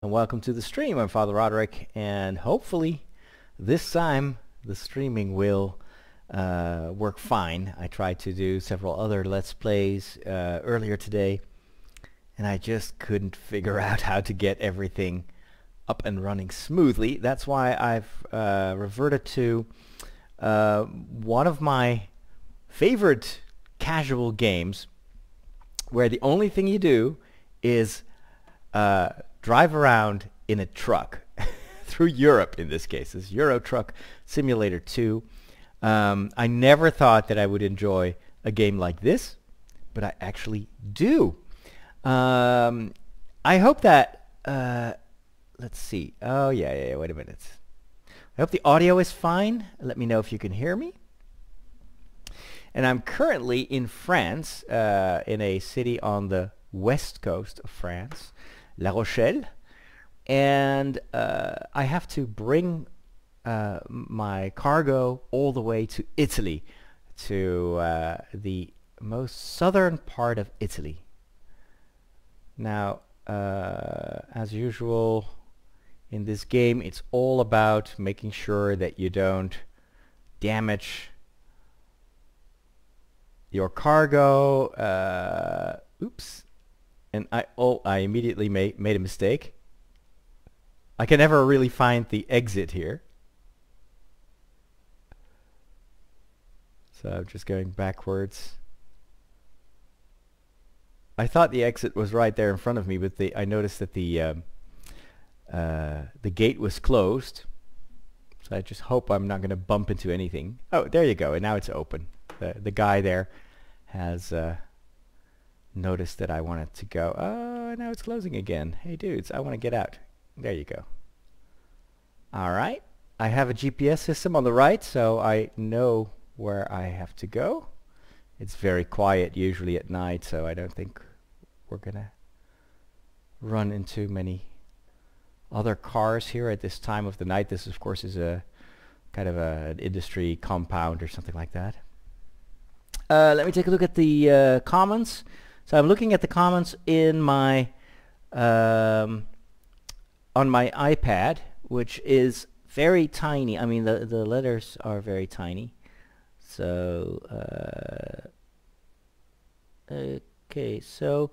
and welcome to the stream. I'm Father Roderick, and hopefully this time the streaming will uh, work fine. I tried to do several other Let's Plays uh, earlier today, and I just couldn't figure out how to get everything up and running smoothly. That's why I've uh, reverted to uh, one of my favorite casual games, where the only thing you do is uh, drive around in a truck through Europe in this case. This Euro Truck Simulator 2. Um, I never thought that I would enjoy a game like this, but I actually do. Um, I hope that, uh, let's see. Oh, yeah, yeah, yeah, wait a minute. I hope the audio is fine. Let me know if you can hear me. And I'm currently in France, uh, in a city on the west coast of France. La Rochelle, and uh, I have to bring uh, my cargo all the way to Italy, to uh, the most southern part of Italy. Now, uh, as usual in this game, it's all about making sure that you don't damage your cargo. Uh, oops and I oh I immediately made made a mistake. I can never really find the exit here. So I'm just going backwards. I thought the exit was right there in front of me, but the I noticed that the um, uh, the gate was closed. So I just hope I'm not going to bump into anything. Oh, there you go, and now it's open. The the guy there has uh, noticed that I wanted to go, oh, now it's closing again. Hey dudes, I want to get out. There you go. Alright, I have a GPS system on the right, so I know where I have to go. It's very quiet usually at night, so I don't think we're gonna run into many other cars here at this time of the night. This of course is a kind of a, an industry compound or something like that. Uh, let me take a look at the uh, comments. So I'm looking at the comments in my um, on my iPad, which is very tiny. I mean, the the letters are very tiny. So uh, okay, so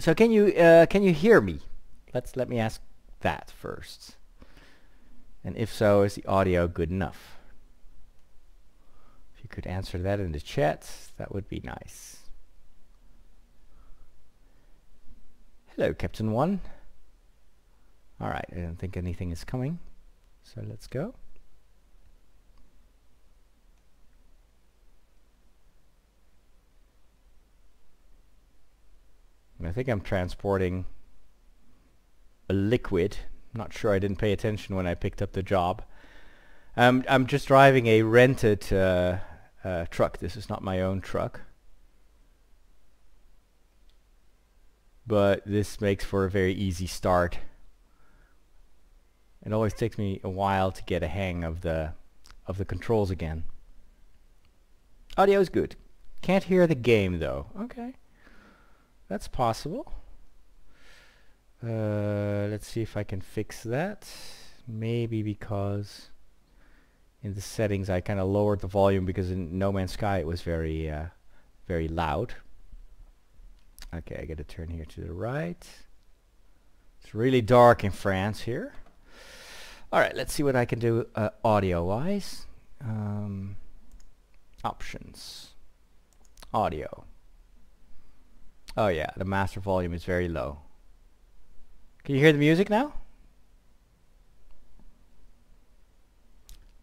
so can you uh, can you hear me? Let's let me ask that first. And if so, is the audio good enough? If you could answer that in the chat, that would be nice. Hello, Captain 1. Alright, I don't think anything is coming. So let's go. I think I'm transporting a liquid. Not sure I didn't pay attention when I picked up the job. Um, I'm just driving a rented uh, uh, truck. This is not my own truck. But this makes for a very easy start. It always takes me a while to get a hang of the of the controls again. Audio is good. Can't hear the game though. Okay. That's possible. Uh, let's see if I can fix that. Maybe because in the settings I kind of lowered the volume because in No Man's Sky it was very uh, very loud. Okay, I got to turn here to the right. It's really dark in France here. All right, let's see what I can do uh, audio-wise. Um, options. Audio. Oh yeah, the master volume is very low. Can you hear the music now?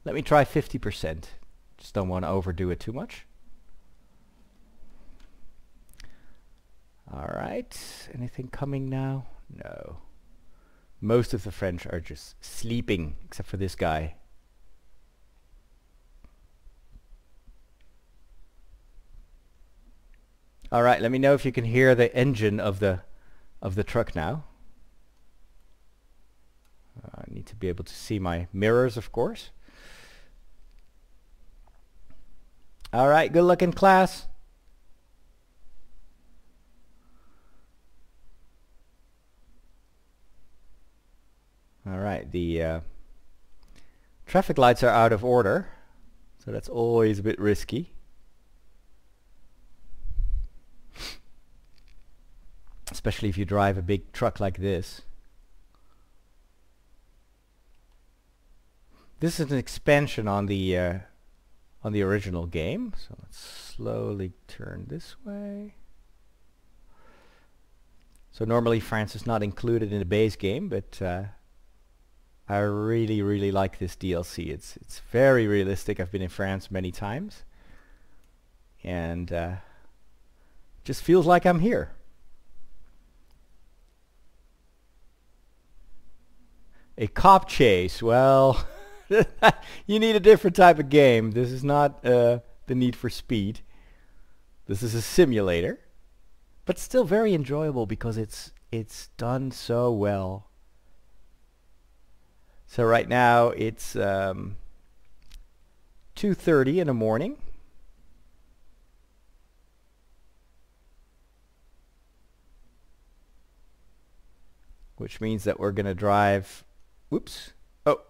Let me try 50%. Just don't want to overdo it too much. Alright, anything coming now? No. Most of the French are just sleeping, except for this guy. Alright, let me know if you can hear the engine of the of the truck now. I need to be able to see my mirrors, of course. Alright, good luck in class. All right, the uh, traffic lights are out of order, so that's always a bit risky. Especially if you drive a big truck like this. This is an expansion on the uh, on the original game, so let's slowly turn this way. So normally France is not included in the base game, but uh, I really, really like this DLC. It's it's very realistic. I've been in France many times, and uh, just feels like I'm here. A cop chase. Well, you need a different type of game. This is not uh, the Need for Speed. This is a simulator but still very enjoyable because it's it's done so well. So right now it's um, 2.30 in the morning. Which means that we're going to drive... Whoops. Oh.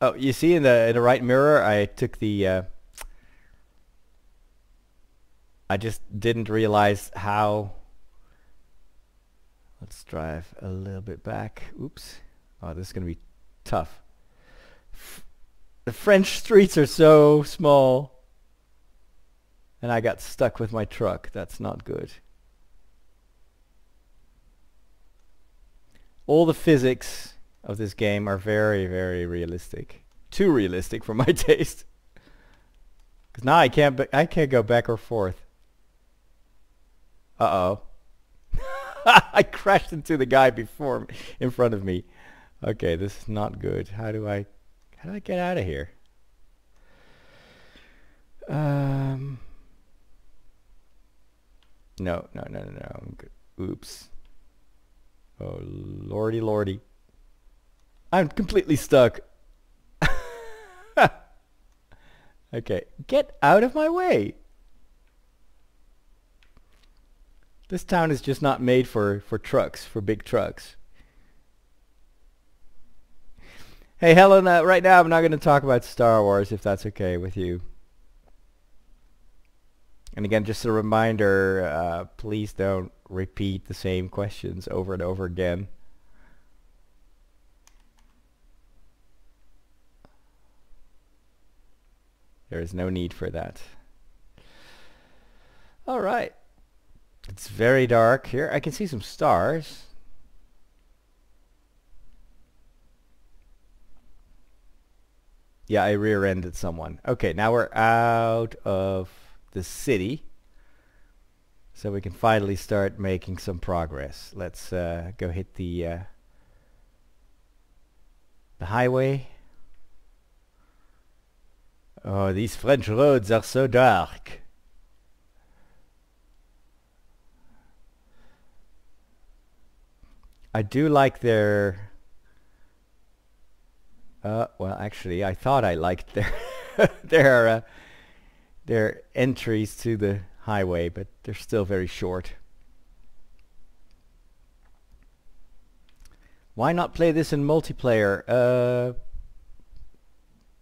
Oh, you see in the, in the right mirror, I took the... Uh, I just didn't realize how let's drive a little bit back oops oh this is gonna be tough. F the French streets are so small and I got stuck with my truck. That's not good. All the physics of this game are very very realistic. Too realistic for my taste. Because now I can't I can't go back or forth. Uh-oh. I crashed into the guy before in front of me. Okay, this is not good. How do I how do I get out of here? Um No, no, no, no, no. Oops. Oh lordy lordy. I'm completely stuck. okay, get out of my way. This town is just not made for, for trucks, for big trucks. Hey Helen, right now I'm not going to talk about Star Wars if that's okay with you. And again, just a reminder, uh, please don't repeat the same questions over and over again. There is no need for that. All right. It's very dark here. I can see some stars. Yeah, I rear-ended someone. Okay, now we're out of the city. So we can finally start making some progress. Let's uh, go hit the uh, the highway. Oh, these French roads are so dark. I do like their... Uh, well, actually, I thought I liked their their uh, their entries to the highway, but they're still very short. Why not play this in multiplayer? Uh,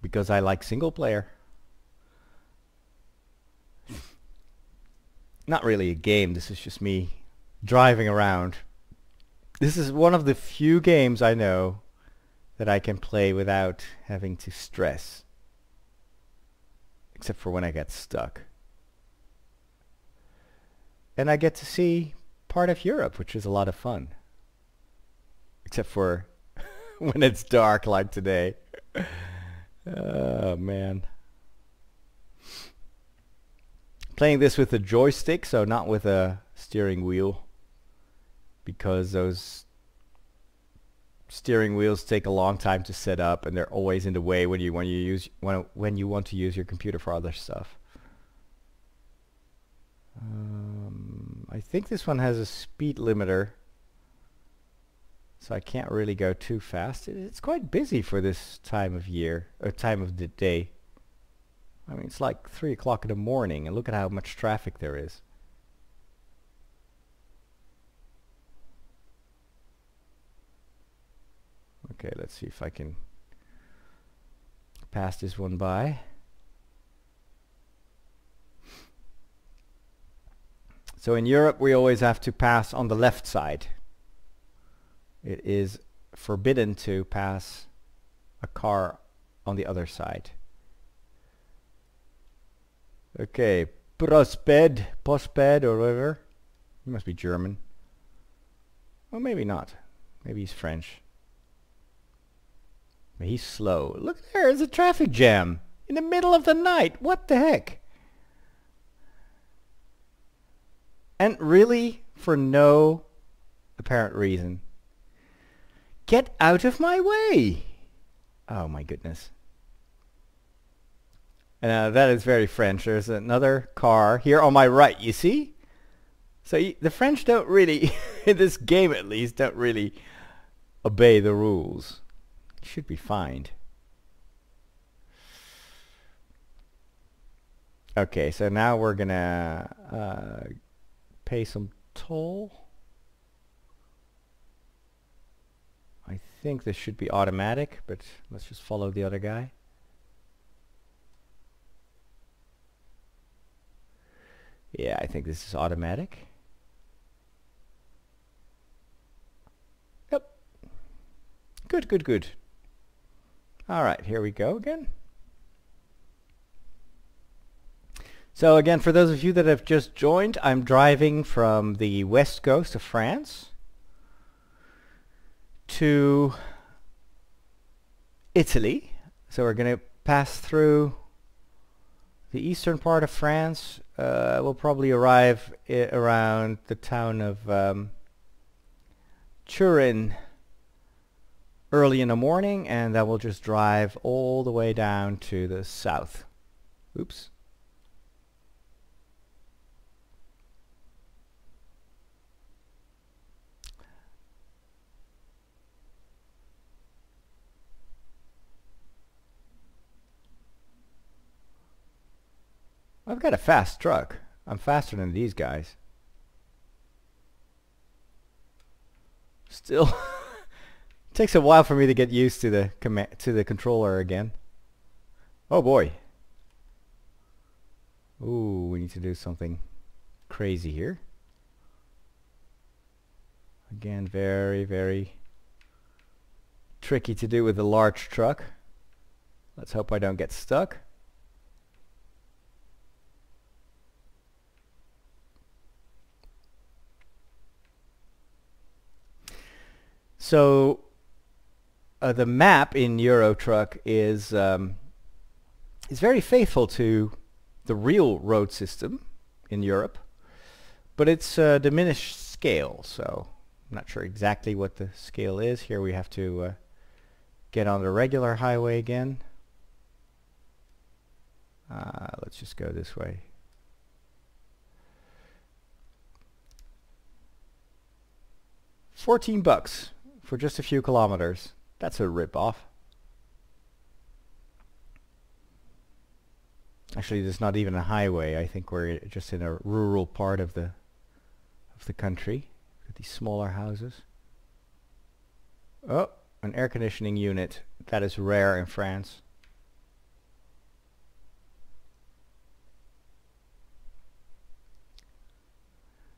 because I like single player. Not really a game, this is just me driving around. This is one of the few games I know that I can play without having to stress. Except for when I get stuck. And I get to see part of Europe, which is a lot of fun. Except for when it's dark like today. oh man. Playing this with a joystick, so not with a steering wheel because those steering wheels take a long time to set up and they're always in the way when you when you use when when you want to use your computer for other stuff. Um, I think this one has a speed limiter so I can't really go too fast. it's quite busy for this time of year or time of the day. I mean it's like 3 o'clock in the morning and look at how much traffic there is. Okay, let's see if I can pass this one by. So in Europe we always have to pass on the left side. It is forbidden to pass a car on the other side. Okay, Prosped, Posped or whatever. He must be German. Well, maybe not. Maybe he's French. He's slow. Look there, there's a traffic jam in the middle of the night. What the heck? And really, for no apparent reason. Get out of my way! Oh my goodness. And uh, that is very French. There's another car here on my right, you see? So the French don't really, in this game at least, don't really obey the rules. Should be fine. Okay, so now we're gonna uh, pay some toll. I think this should be automatic, but let's just follow the other guy. Yeah, I think this is automatic. Yep. Good, good, good. All right, here we go again. So again, for those of you that have just joined, I'm driving from the west coast of France to Italy. So we're going to pass through the eastern part of France. Uh, we'll probably arrive around the town of um, Turin early in the morning and then we'll just drive all the way down to the south. Oops. I've got a fast truck. I'm faster than these guys. Still takes a while for me to get used to the command to the controller again. Oh boy. Ooh, we need to do something crazy here. Again, very, very tricky to do with a large truck. Let's hope I don't get stuck. So uh, the map in Eurotruck is um, is very faithful to the real road system in Europe, but it's a diminished scale. So I'm not sure exactly what the scale is. Here we have to uh, get on the regular highway again. Uh, let's just go this way. Fourteen bucks for just a few kilometers. That's a rip-off. Actually, there's not even a highway. I think we're just in a rural part of the of the country. With these smaller houses. Oh, an air conditioning unit. That is rare in France.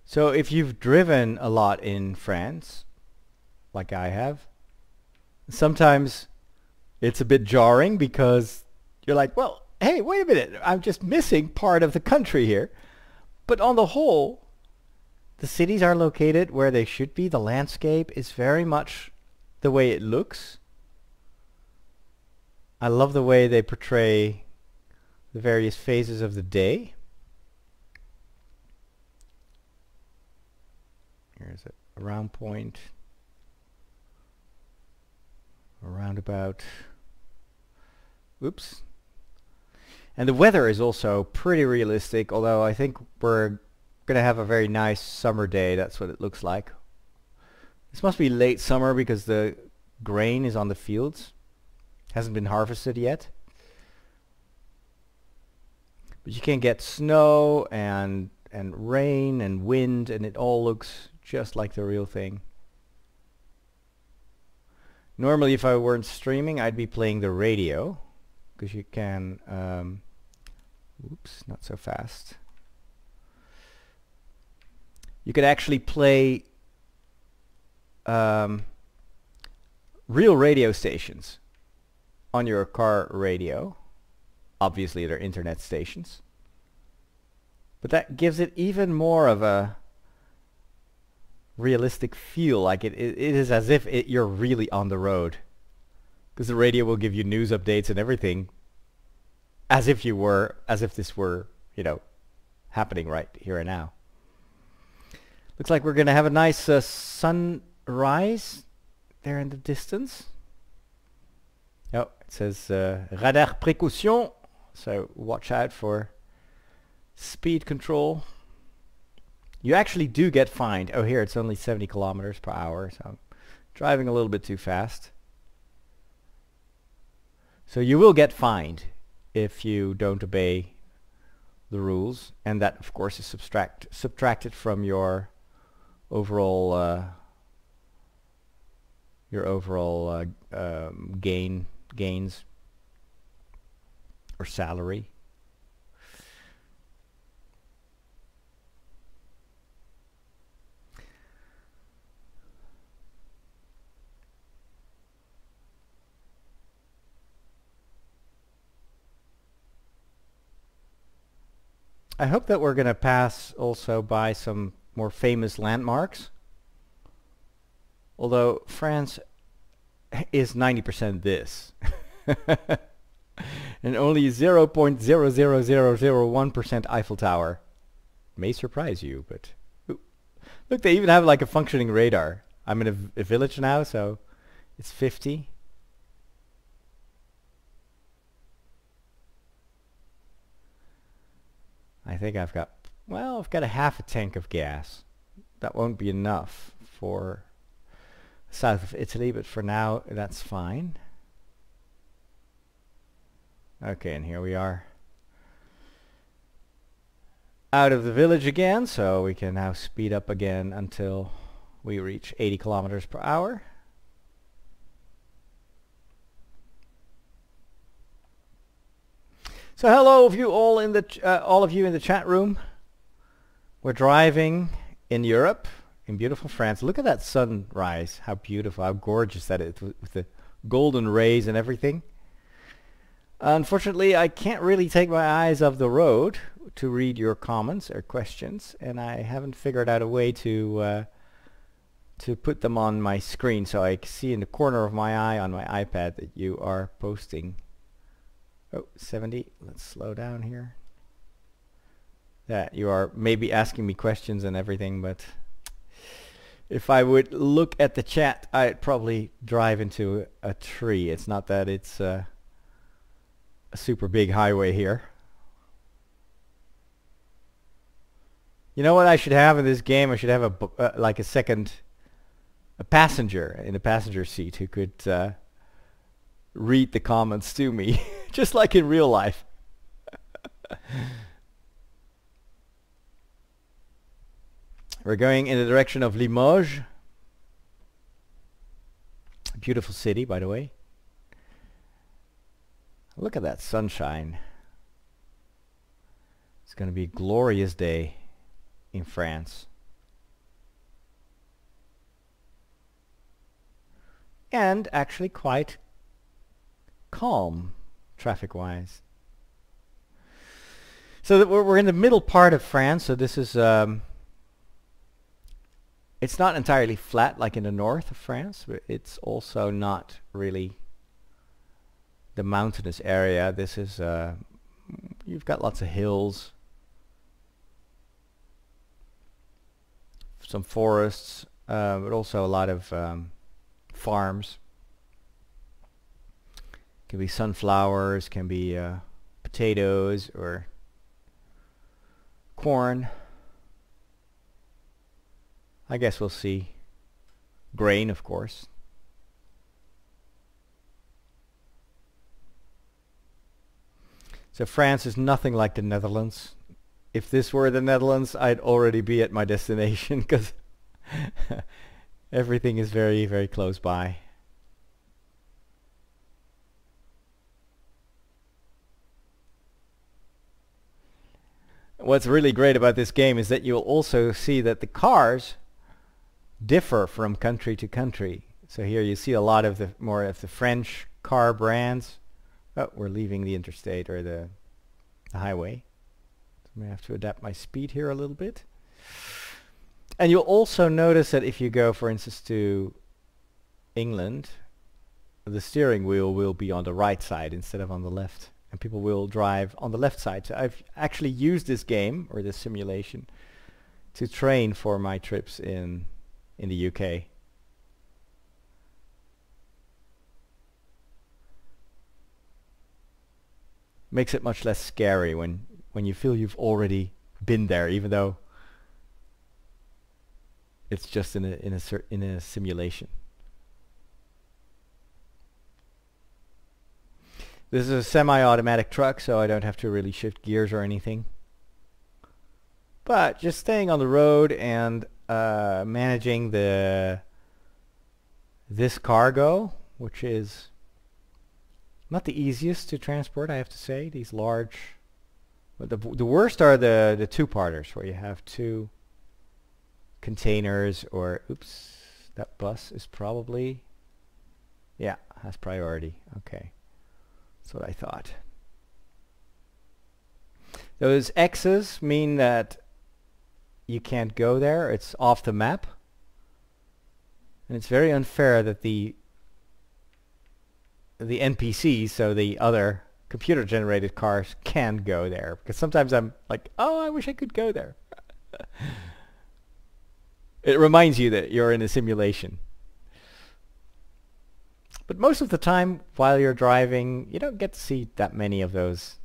So if you've driven a lot in France, like I have, sometimes it's a bit jarring because you're like, well, hey, wait a minute, I'm just missing part of the country here. But on the whole, the cities are located where they should be. The landscape is very much the way it looks. I love the way they portray the various phases of the day. Here's a round point around about oops. And the weather is also pretty realistic although I think we're gonna have a very nice summer day that's what it looks like. This must be late summer because the grain is on the fields. Hasn't been harvested yet. But you can get snow and and rain and wind and it all looks just like the real thing Normally if I weren't streaming I'd be playing the radio because you can um, oops not so fast. You could actually play um, real radio stations on your car radio. Obviously they're internet stations. But that gives it even more of a realistic feel like it, it, it is as if it, you're really on the road. Because the radio will give you news updates and everything as if you were as if this were you know happening right here and now. Looks like we're gonna have a nice uh, sunrise there in the distance. Oh it says uh, radar précaution. So watch out for speed control you actually do get fined. Oh, here it's only 70 kilometers per hour, so I'm driving a little bit too fast. So you will get fined if you don't obey the rules, and that of course is subtract subtracted from your overall uh, your overall uh, um, gain gains or salary. I hope that we're going to pass also by some more famous landmarks. Although France is 90% this. and only 0.00001% Eiffel Tower. May surprise you, but... Look, they even have like a functioning radar. I'm in a, a village now, so it's 50. I think I've got, well, I've got a half a tank of gas. That won't be enough for south of Italy, but for now that's fine. Okay, and here we are out of the village again, so we can now speed up again until we reach 80 kilometers per hour. So hello of you all in the uh, all of you in the chat room. We're driving in Europe, in beautiful France. Look at that sunrise. How beautiful, how gorgeous that is with the golden rays and everything. Unfortunately, I can't really take my eyes off the road to read your comments or questions, and I haven't figured out a way to uh, to put them on my screen so I can see in the corner of my eye on my iPad that you are posting Oh, 70. Let's slow down here. That you are maybe asking me questions and everything, but if I would look at the chat, I'd probably drive into a tree. It's not that it's uh, a super big highway here. You know what I should have in this game? I should have a uh, like a second, a passenger in the passenger seat who could uh, read the comments to me. just like in real life. We're going in the direction of Limoges. Beautiful city, by the way. Look at that sunshine. It's going to be a glorious day in France. And actually quite calm traffic-wise. So we're, we're in the middle part of France, so this is, um, it's not entirely flat like in the north of France, but it's also not really the mountainous area. This is, uh, you've got lots of hills, some forests, uh, but also a lot of um, farms can be sunflowers, can be uh, potatoes or corn. I guess we'll see grain, of course. So France is nothing like the Netherlands. If this were the Netherlands, I'd already be at my destination because everything is very, very close by. What's really great about this game is that you'll also see that the cars differ from country to country. So here you see a lot of the more of the French car brands. Oh, we're leaving the interstate or the, the highway. So I have to adapt my speed here a little bit. And you'll also notice that if you go, for instance, to England, the steering wheel will be on the right side instead of on the left. And people will drive on the left side. So I've actually used this game, or this simulation, to train for my trips in, in the UK. Makes it much less scary when, when you feel you've already been there, even though it's just in a in a in a simulation. This is a semi-automatic truck, so I don't have to really shift gears or anything. But just staying on the road and uh, managing the this cargo, which is not the easiest to transport, I have to say. These large, but the the worst are the the two-parters, where you have two containers or oops that bus is probably yeah has priority okay that's what I thought. Those X's mean that you can't go there. It's off the map. And it's very unfair that the the NPCs so the other computer generated cars can go there. Because sometimes I'm like oh I wish I could go there. It reminds you that you're in a simulation. But most of the time while you're driving, you don't get to see that many of those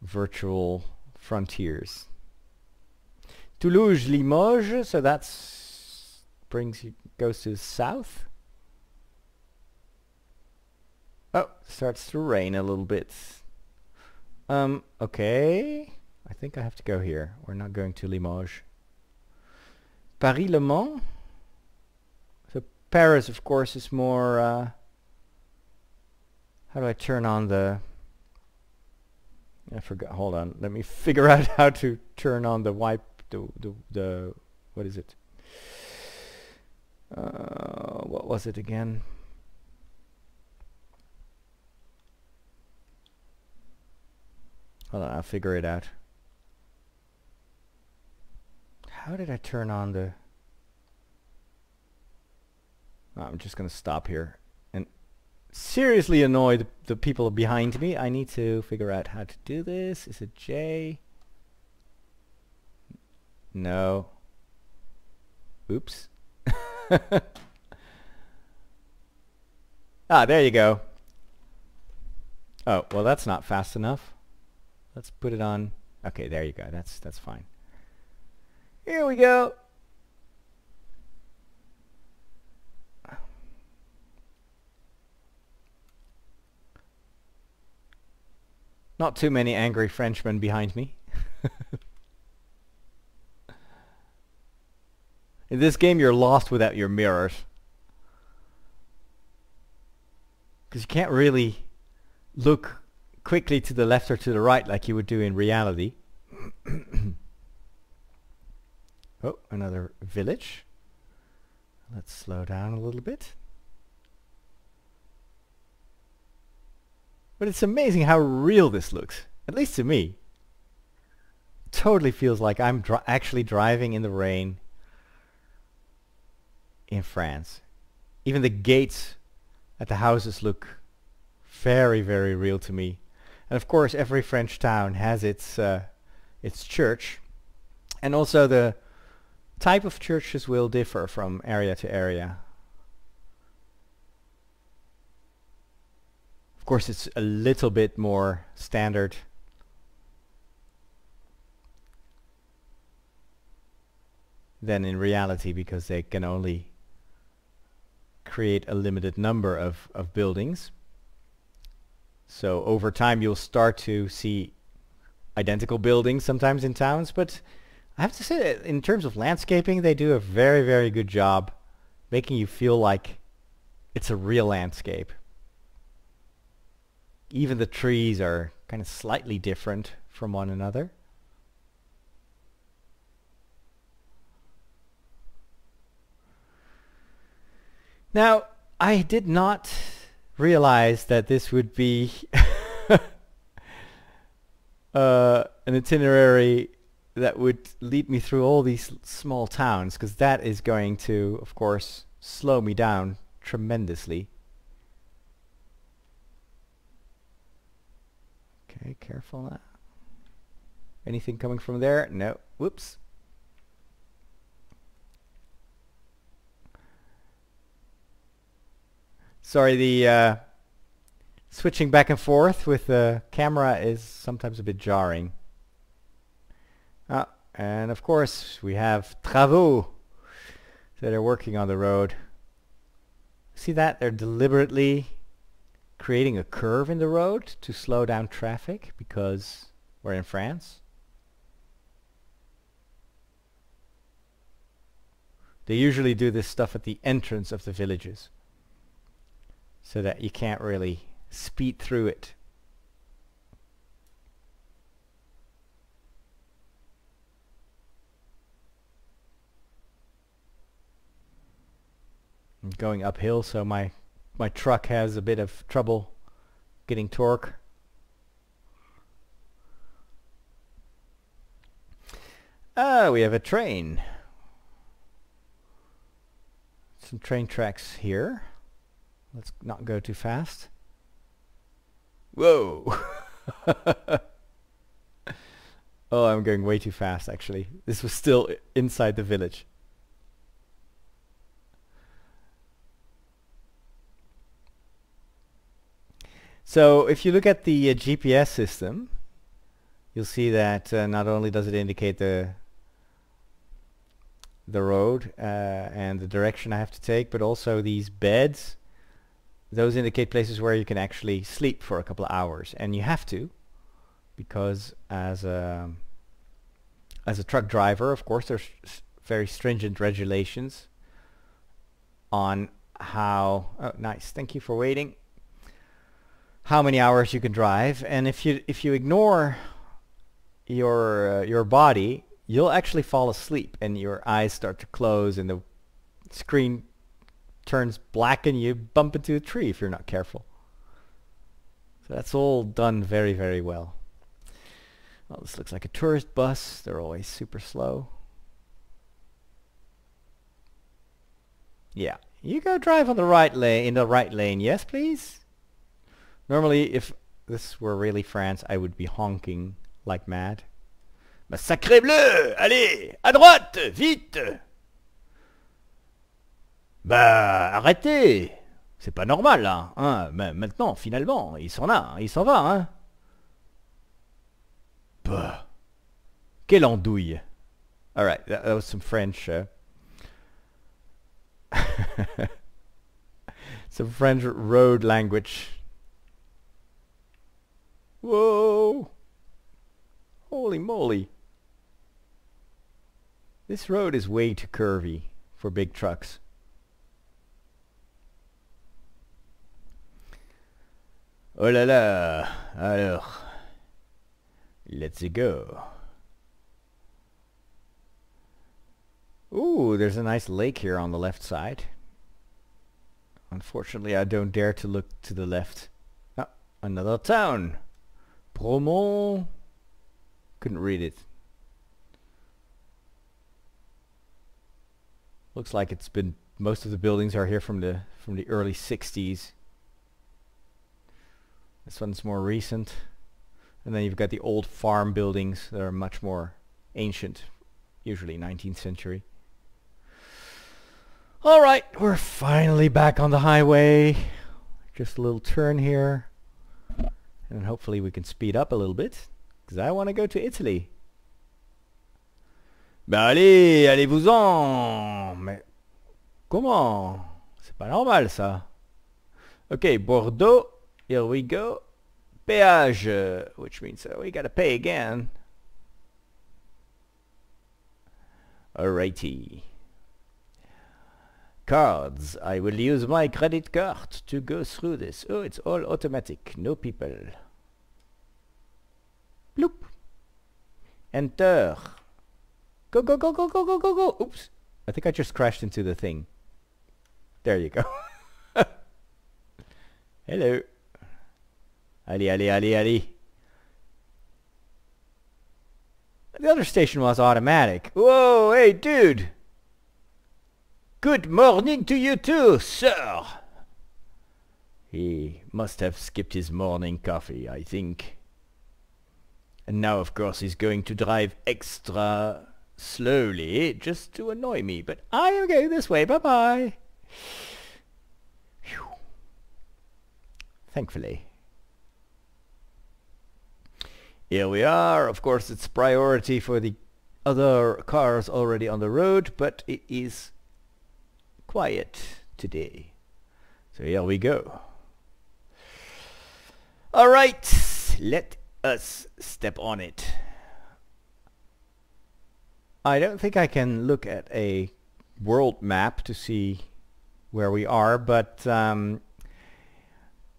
virtual frontiers. Toulouse, Limoges, so that brings you goes to the south. Oh, starts to rain a little bit. Um, okay. I think I have to go here. We're not going to Limoges. Paris Le Mans. Paris, of course, is more. Uh, how do I turn on the? I forgot. Hold on. Let me figure out how to turn on the wipe. The the the. What is it? Uh, what was it again? Hold on, I'll figure it out. How did I turn on the... I'm just going to stop here and seriously annoy the, the people behind me. I need to figure out how to do this. Is it J? No. Oops. ah, there you go. Oh, well that's not fast enough. Let's put it on. Okay, there you go. That's that's fine. Here we go. Not too many angry Frenchmen behind me. In this game you're lost without your mirrors. Because you can't really look quickly to the left or to the right like you would do in reality. Oh, another village. Let's slow down a little bit. But it's amazing how real this looks, at least to me. Totally feels like I'm actually driving in the rain in France. Even the gates at the houses look very, very real to me. And of course, every French town has its uh, its church, and also the type of churches will differ from area to area. Of course it's a little bit more standard than in reality because they can only create a limited number of, of buildings. So over time you'll start to see identical buildings sometimes in towns, but I have to say that in terms of landscaping, they do a very, very good job making you feel like it's a real landscape even the trees are kind of slightly different from one another. Now, I did not realize that this would be uh, an itinerary that would lead me through all these small towns because that is going to, of course, slow me down tremendously. Okay, careful now. Anything coming from there? No. Whoops. Sorry, the uh, switching back and forth with the camera is sometimes a bit jarring. Ah, and of course we have travaux that are working on the road. See that? They're deliberately creating a curve in the road to slow down traffic because we're in France. They usually do this stuff at the entrance of the villages so that you can't really speed through it. I'm going uphill so my my truck has a bit of trouble getting torque. Ah, we have a train. Some train tracks here. Let's not go too fast. Whoa! oh, I'm going way too fast actually. This was still inside the village. So if you look at the uh, GPS system, you'll see that uh, not only does it indicate the the road uh, and the direction I have to take, but also these beds those indicate places where you can actually sleep for a couple of hours. And you have to because as a as a truck driver of course there's very stringent regulations on how oh nice thank you for waiting how many hours you can drive and if you if you ignore your uh, your body you'll actually fall asleep and your eyes start to close and the screen turns black and you bump into a tree if you're not careful. So that's all done very, very well. Well, this looks like a tourist bus. They're always super slow. Yeah, you go drive on the right lane, in the right lane. Yes, please. Normally, if this were really France, I would be honking like mad. Mais sacré bleu! Allez! À droite! Vite! Bah, arrêtez C'est pas normal, là. Hein. Mais maintenant, finalement, il s'en a, il s'en va, hein. Bah. Quelle andouille. Alright, that, that was some French. Uh, some French road language. Whoa! Holy moly. This road is way too curvy for big trucks. Oh là là Alors, let's go. Ooh, there's a nice lake here on the left side. Unfortunately, I don't dare to look to the left. Ah, another town. Bromont. Couldn't read it. Looks like it's been most of the buildings are here from the from the early 60s. This one's more recent. And then you've got the old farm buildings that are much more ancient, usually 19th century. Alright, we're finally back on the highway. Just a little turn here. And hopefully we can speed up a little bit. Because I want to go to Italy. Ben allez, allez-vous-en Mais comment C'est pas normal ça. Ok, Bordeaux here we go. Péage, which means uh, we gotta pay again. Alrighty. Cards. I will use my credit card to go through this. Oh, it's all automatic. No people. Bloop. Enter. Go, go, go, go, go, go, go, go. Oops. I think I just crashed into the thing. There you go. Hello. Ali, Ali, Ali, Ali. The other station was automatic. Whoa, hey, dude. Good morning to you too, sir. He must have skipped his morning coffee, I think. And now, of course, he's going to drive extra slowly just to annoy me. But I am going this way. Bye-bye. Thankfully. Here we are. Of course, it's priority for the other cars already on the road, but it is quiet today. So here we go. All right, let us step on it. I don't think I can look at a world map to see where we are, but um,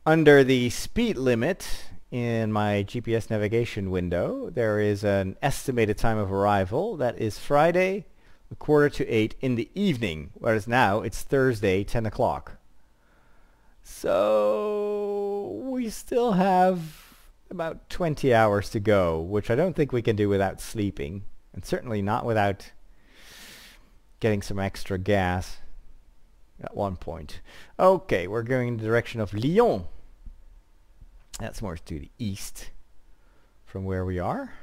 under the speed limit in my GPS navigation window, there is an estimated time of arrival that is Friday, a quarter to eight in the evening, whereas now it's Thursday, 10 o'clock. So we still have about 20 hours to go, which I don't think we can do without sleeping, and certainly not without getting some extra gas at one point. Okay, we're going in the direction of Lyon. That's more to the east from where we are.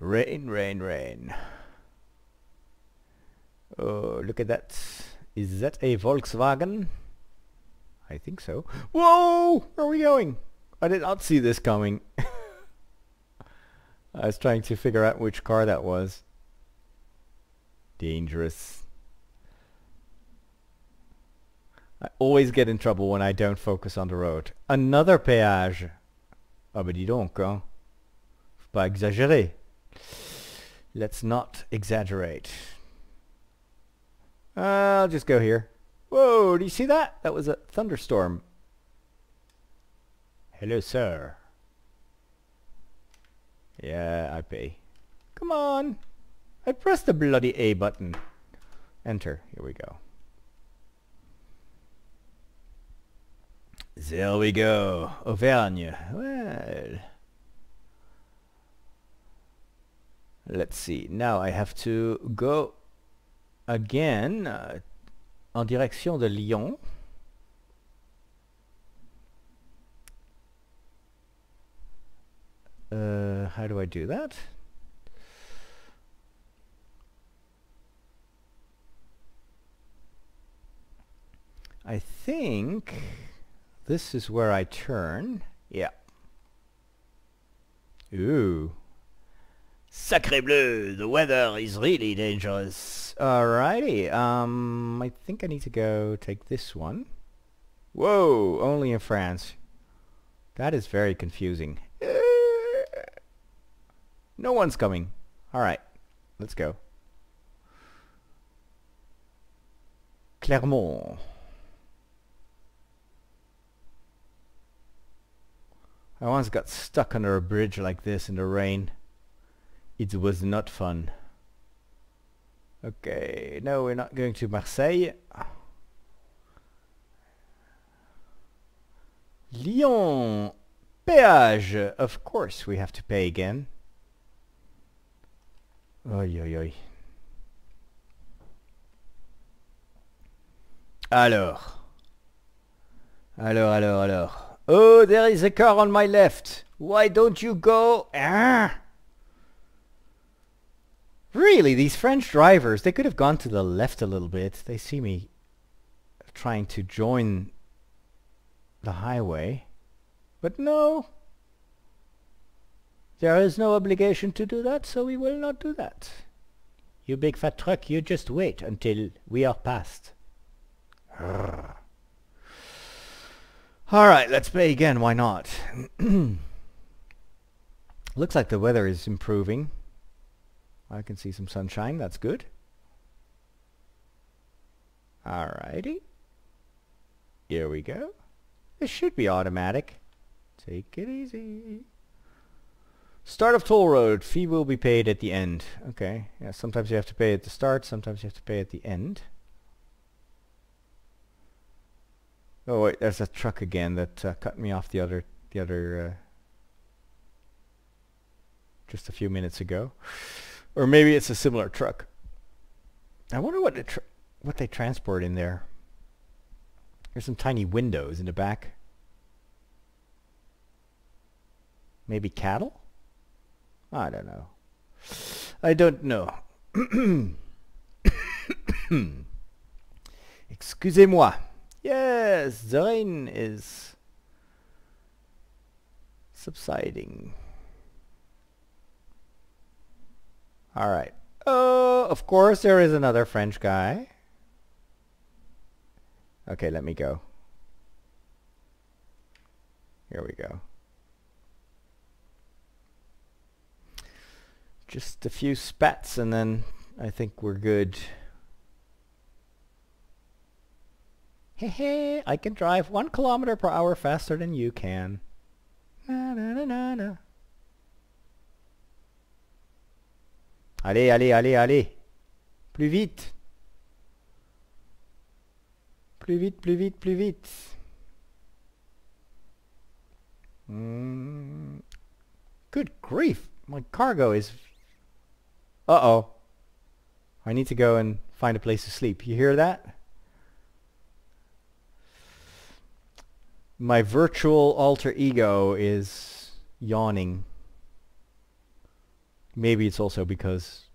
Rain, rain, rain. Oh, look at that. Is that a Volkswagen? I think so. Whoa! Where are we going? I did not see this coming. I was trying to figure out which car that was. Dangerous. I always get in trouble when I don't focus on the road. Another péage. Ah ben dis donc, hein. Faut pas exagérer. Let's not exaggerate. I'll just go here. Whoa, do you see that? That was a thunderstorm. Hello, sir. Yeah, I pay. Come on. I pressed the bloody A button. Enter. Here we go. There we go. Auvergne. Well. Let's see. Now I have to go again uh, en direction de Lyon. Uh, how do I do that? I think this is where I turn. Yeah. Ooh. Sacre bleu, the weather is really dangerous. Alrighty, um, I think I need to go take this one. Whoa, only in France. That is very confusing. No one's coming. Alright, let's go. Clermont. I once got stuck under a bridge like this in the rain. It was not fun. Okay, no, we're not going to Marseille. Lyon! Péage! Of course we have to pay again. Oi, oi, oi. Alors. Alors, alors, alors. Oh, there is a car on my left. Why don't you go? Ah! Really, these French drivers, they could have gone to the left a little bit. They see me trying to join the highway. But no, there is no obligation to do that, so we will not do that. You big fat truck, you just wait until we are past. Alright, let's play again, why not? Looks like the weather is improving. I can see some sunshine, that's good. Alrighty. Here we go. This should be automatic. Take it easy. Start of toll road. Fee will be paid at the end. Okay. Yeah, sometimes you have to pay at the start, sometimes you have to pay at the end. Oh wait, there's a truck again that uh, cut me off the other the other uh, just a few minutes ago. Or maybe it's a similar truck. I wonder what the what they transport in there. There's some tiny windows in the back. Maybe cattle? I don't know. I don't know. Excusez-moi. Yes, the rain is subsiding. Alright. Oh, of course there is another French guy. Okay, let me go. Here we go. Just a few spats and then I think we're good. Hey, hey, I can drive one kilometer per hour faster than you can. Na, na, na, na, na. Allez, allez, allez, allez. Plus vite. Plus vite, plus vite, plus vite. Mm. Good grief. My cargo is... Uh-oh. I need to go and find a place to sleep. You hear that? My virtual alter ego is yawning. Maybe it's also because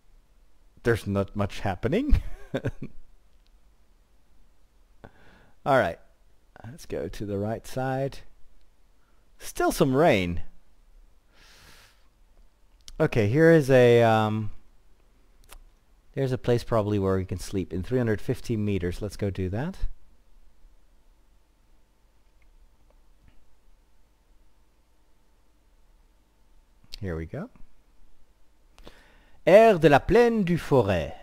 there's not much happening. Alright, let's go to the right side. Still some rain. Okay, here is a, um, there's a place probably where we can sleep in 350 meters. Let's go do that. Here we go. Air de la plaine du forêt.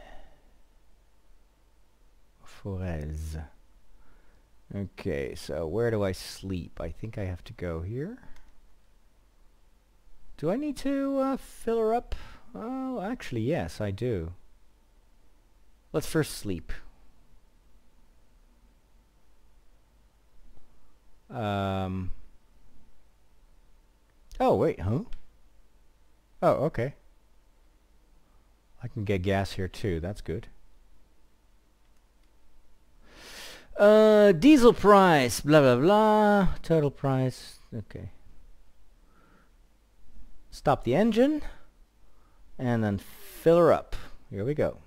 Forez. Okay, so where do I sleep? I think I have to go here. Do I need to uh, fill her up? Oh, actually, yes, I do. Let's first sleep. Um. Oh, wait, huh? Oh, okay. I can get gas here too. That's good. Uh, diesel price, blah, blah, blah. Total price. Okay. Stop the engine. And then fill her up. Here we go.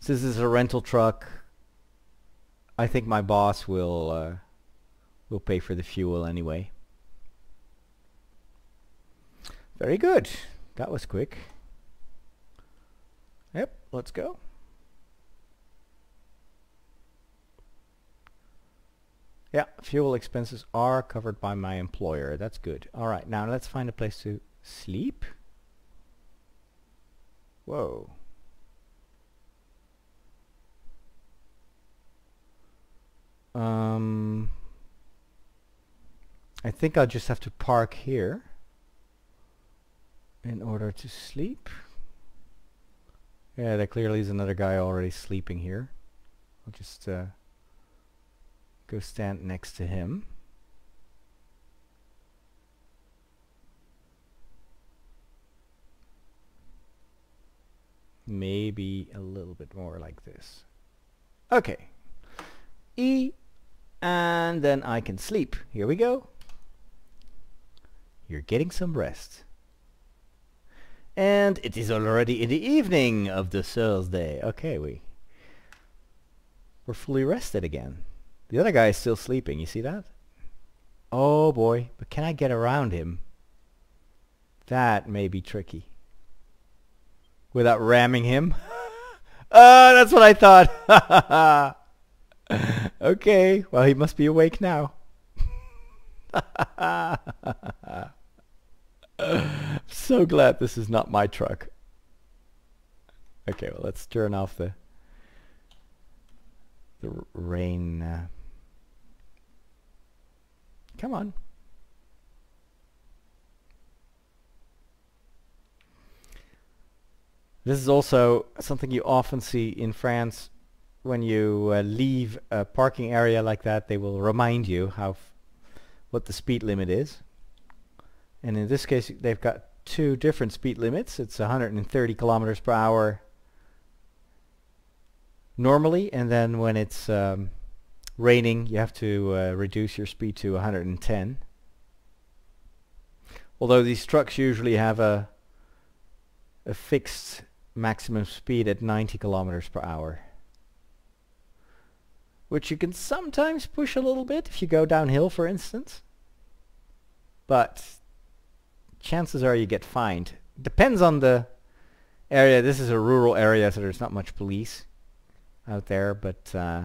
Since this is a rental truck. I think my boss will uh, will pay for the fuel anyway. Very good. That was quick. Yep, let's go. Yeah, fuel expenses are covered by my employer. That's good. Alright, now let's find a place to sleep. Whoa. Um, I think I'll just have to park here in order to sleep. Yeah, there clearly is another guy already sleeping here. I'll just uh, go stand next to him. Maybe a little bit more like this. Okay. E and then I can sleep. Here we go. You're getting some rest. And it is already in the evening of the Thursday. Okay, we we're fully rested again. The other guy is still sleeping. You see that? Oh boy, but can I get around him? That may be tricky. Without ramming him? Ah, that's what I thought. okay, well he must be awake now. so glad this is not my truck. Okay, well let's turn off the the rain uh, Come on. This is also something you often see in France when you uh, leave a parking area like that. They will remind you how what the speed limit is. And in this case, they've got two different speed limits. It's 130 kilometers per hour normally, and then when it's um, raining, you have to uh, reduce your speed to 110. Although these trucks usually have a a fixed maximum speed at 90 kilometers per hour which you can sometimes push a little bit if you go downhill for instance but chances are you get fined depends on the area this is a rural area so there's not much police out there but uh,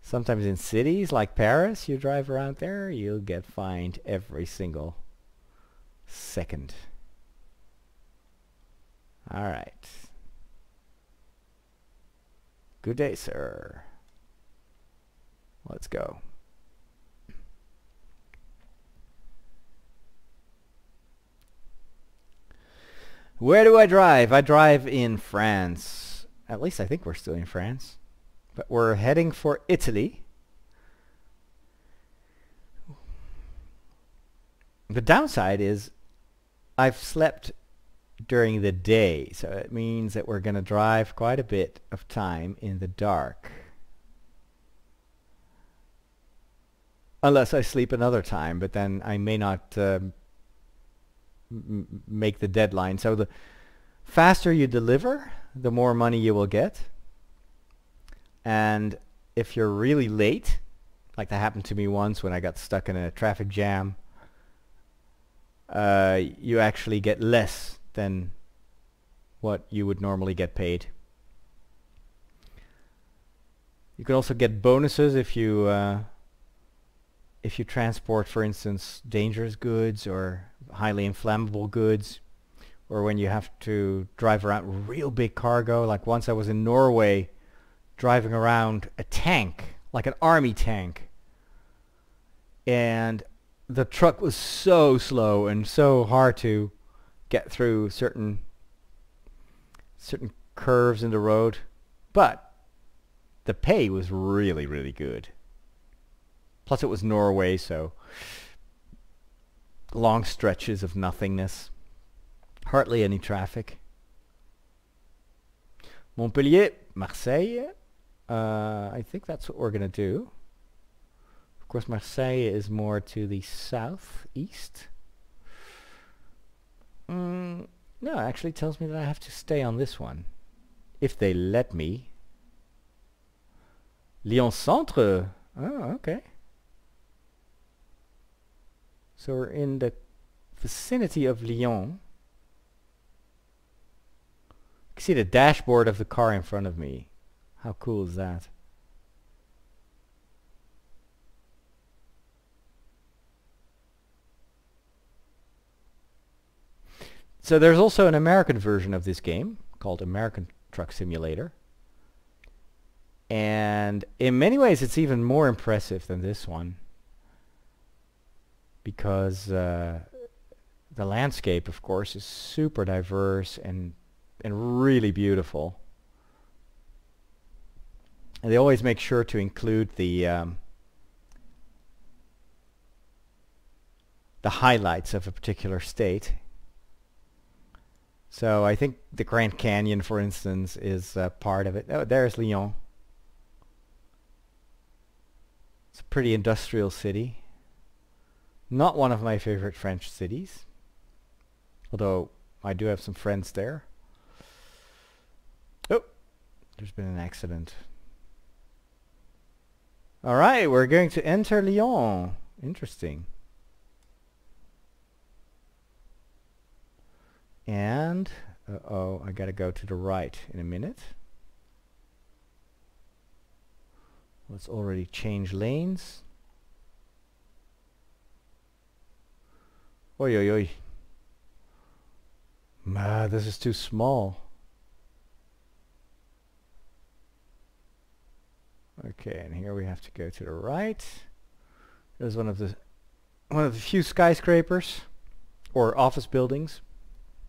sometimes in cities like Paris you drive around there you'll get fined every single second all right. Good day, sir. Let's go. Where do I drive? I drive in France. At least I think we're still in France. But we're heading for Italy. The downside is I've slept during the day. So it means that we're going to drive quite a bit of time in the dark. Unless I sleep another time, but then I may not um, make the deadline. So the faster you deliver, the more money you will get. And if you're really late, like that happened to me once when I got stuck in a traffic jam, uh, you actually get less than what you would normally get paid. You can also get bonuses if you uh, if you transport, for instance, dangerous goods or highly inflammable goods, or when you have to drive around real big cargo. Like once I was in Norway, driving around a tank, like an army tank, and the truck was so slow and so hard to get through certain certain curves in the road, but the pay was really, really good. Plus it was Norway, so long stretches of nothingness. Hardly any traffic. Montpellier, Marseille. Uh, I think that's what we're going to do. Of course, Marseille is more to the southeast. Mm, no, actually tells me that I have to stay on this one. If they let me. Lyon Centre? Oh, okay. So we're in the vicinity of Lyon. You can see the dashboard of the car in front of me. How cool is that? So there's also an American version of this game called American Truck Simulator. And in many ways it's even more impressive than this one. Because uh, the landscape, of course, is super diverse and, and really beautiful. And they always make sure to include the um, the highlights of a particular state so I think the Grand Canyon, for instance, is uh, part of it. Oh, there's Lyon. It's a pretty industrial city. Not one of my favorite French cities. Although I do have some friends there. Oh, there's been an accident. Alright, we're going to enter Lyon. Interesting. And, uh-oh, I gotta go to the right in a minute. Let's already change lanes. Oi, oi, oi. Ah, this is too small. Okay, and here we have to go to the right. There's one of the one of the few skyscrapers or office buildings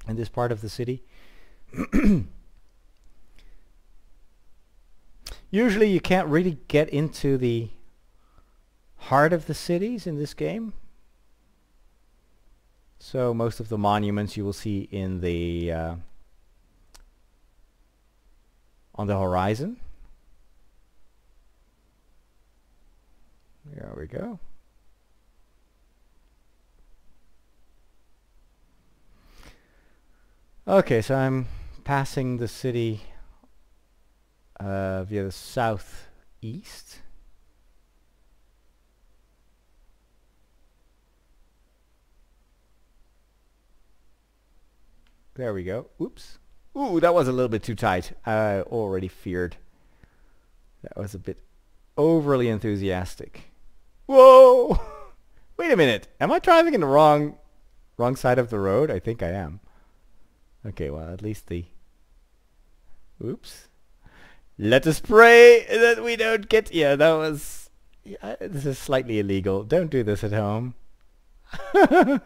in this part of the city. Usually you can't really get into the heart of the cities in this game. So most of the monuments you will see in the uh, on the horizon. There we go. Okay, so I'm passing the city uh, via the southeast. There we go. Oops. Ooh, that was a little bit too tight. I already feared. That was a bit overly enthusiastic. Whoa! Wait a minute. Am I driving in the wrong wrong side of the road? I think I am. Okay, well, at least the... Oops. Let us pray that we don't get... Yeah, that was... Yeah, this is slightly illegal. Don't do this at home.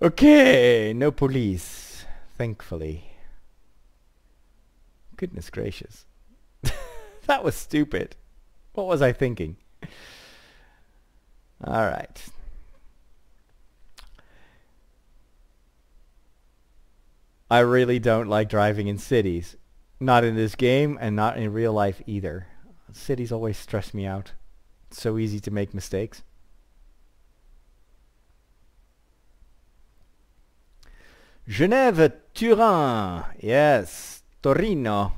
okay, no police. Thankfully. Goodness gracious. that was stupid. What was I thinking? Alright. I really don't like driving in cities. Not in this game and not in real life either. Cities always stress me out. It's so easy to make mistakes. Genève, Turin. Yes. Torino.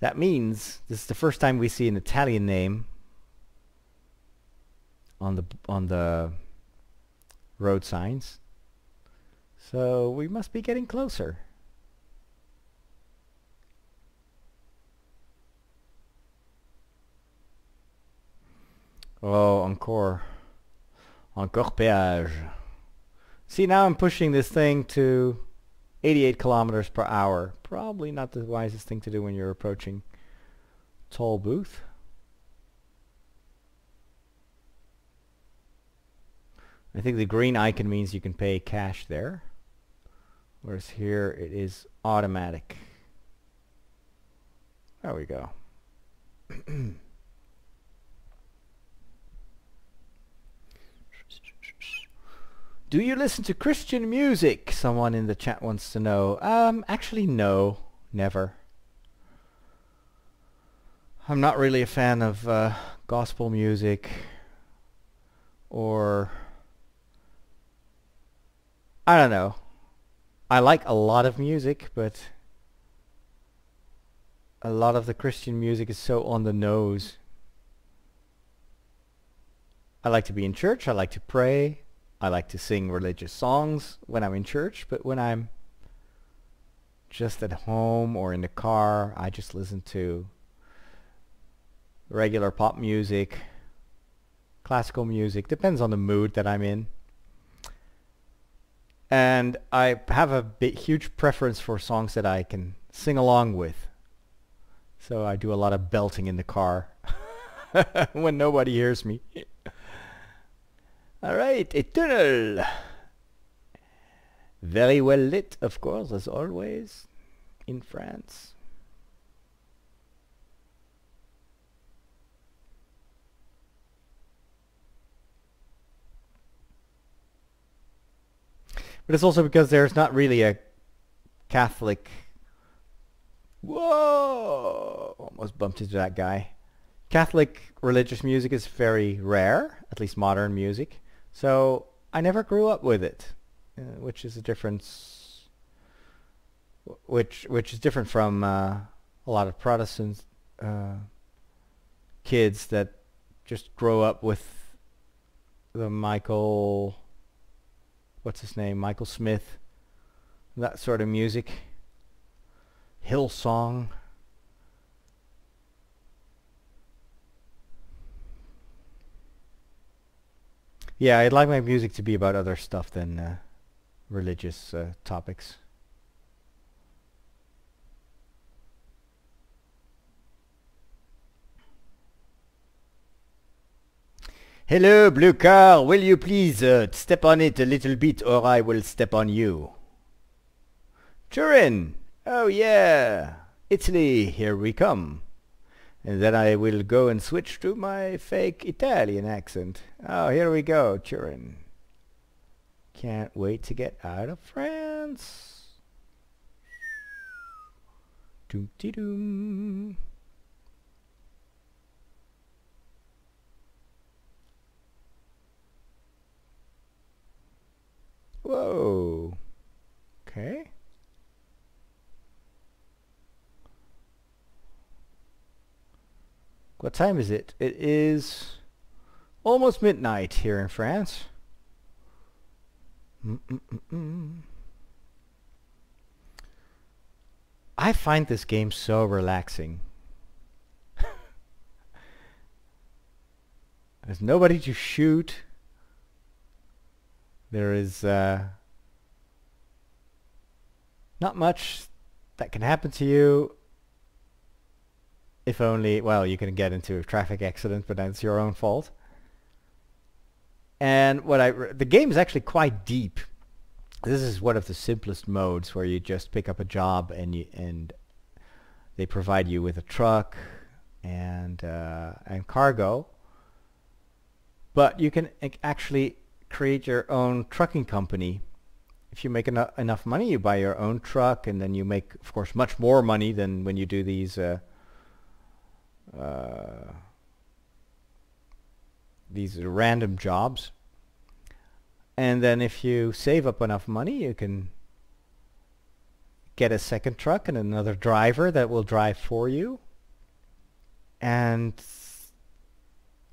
That means this is the first time we see an Italian name on the on the road signs. So we must be getting closer. Oh, encore. Encore péage. See, now I'm pushing this thing to 88 kilometers per hour. Probably not the wisest thing to do when you're approaching toll booth. I think the green icon means you can pay cash there. Whereas here it is automatic. There we go. Do you listen to Christian music? Someone in the chat wants to know. Um, actually no, never. I'm not really a fan of uh, gospel music or I don't know. I like a lot of music, but a lot of the Christian music is so on the nose. I like to be in church. I like to pray. I like to sing religious songs when I'm in church, but when I'm just at home or in the car, I just listen to regular pop music, classical music. Depends on the mood that I'm in and I have a big, huge preference for songs that I can sing along with. So I do a lot of belting in the car when nobody hears me. All right, Eternal. Very well lit, of course, as always, in France. But it's also because there's not really a Catholic... Whoa! Almost bumped into that guy. Catholic religious music is very rare, at least modern music. So I never grew up with it, uh, which is a difference, which which is different from uh, a lot of Protestant uh, kids that just grow up with the Michael what's his name, Michael Smith, that sort of music, Hillsong. Yeah, I'd like my music to be about other stuff than uh, religious uh, topics. Hello, blue car, will you please uh, step on it a little bit or I will step on you? Turin! Oh yeah! Italy, here we come. And then I will go and switch to my fake Italian accent. Oh, here we go, Turin. Can't wait to get out of France. Doom doom. Whoa. Okay. What time is it? It is almost midnight here in France. Mm -mm -mm I find this game so relaxing. There's nobody to shoot. There is uh, not much that can happen to you if only, well, you can get into a traffic accident, but that's your own fault. And what I, the game is actually quite deep. This is one of the simplest modes where you just pick up a job and you, and they provide you with a truck and uh, and cargo. But you can actually create your own trucking company. If you make eno enough money, you buy your own truck, and then you make, of course, much more money than when you do these uh, uh, these random jobs. And then if you save up enough money, you can get a second truck and another driver that will drive for you. And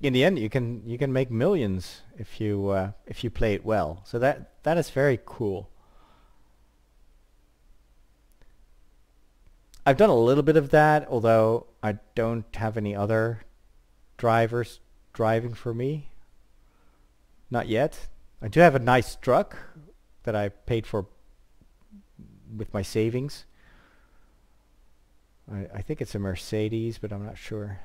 in the end, you can you can make millions if you uh, if you play it well. So that that is very cool. I've done a little bit of that, although I don't have any other drivers driving for me. Not yet. I do have a nice truck that I paid for with my savings. I, I think it's a Mercedes, but I'm not sure.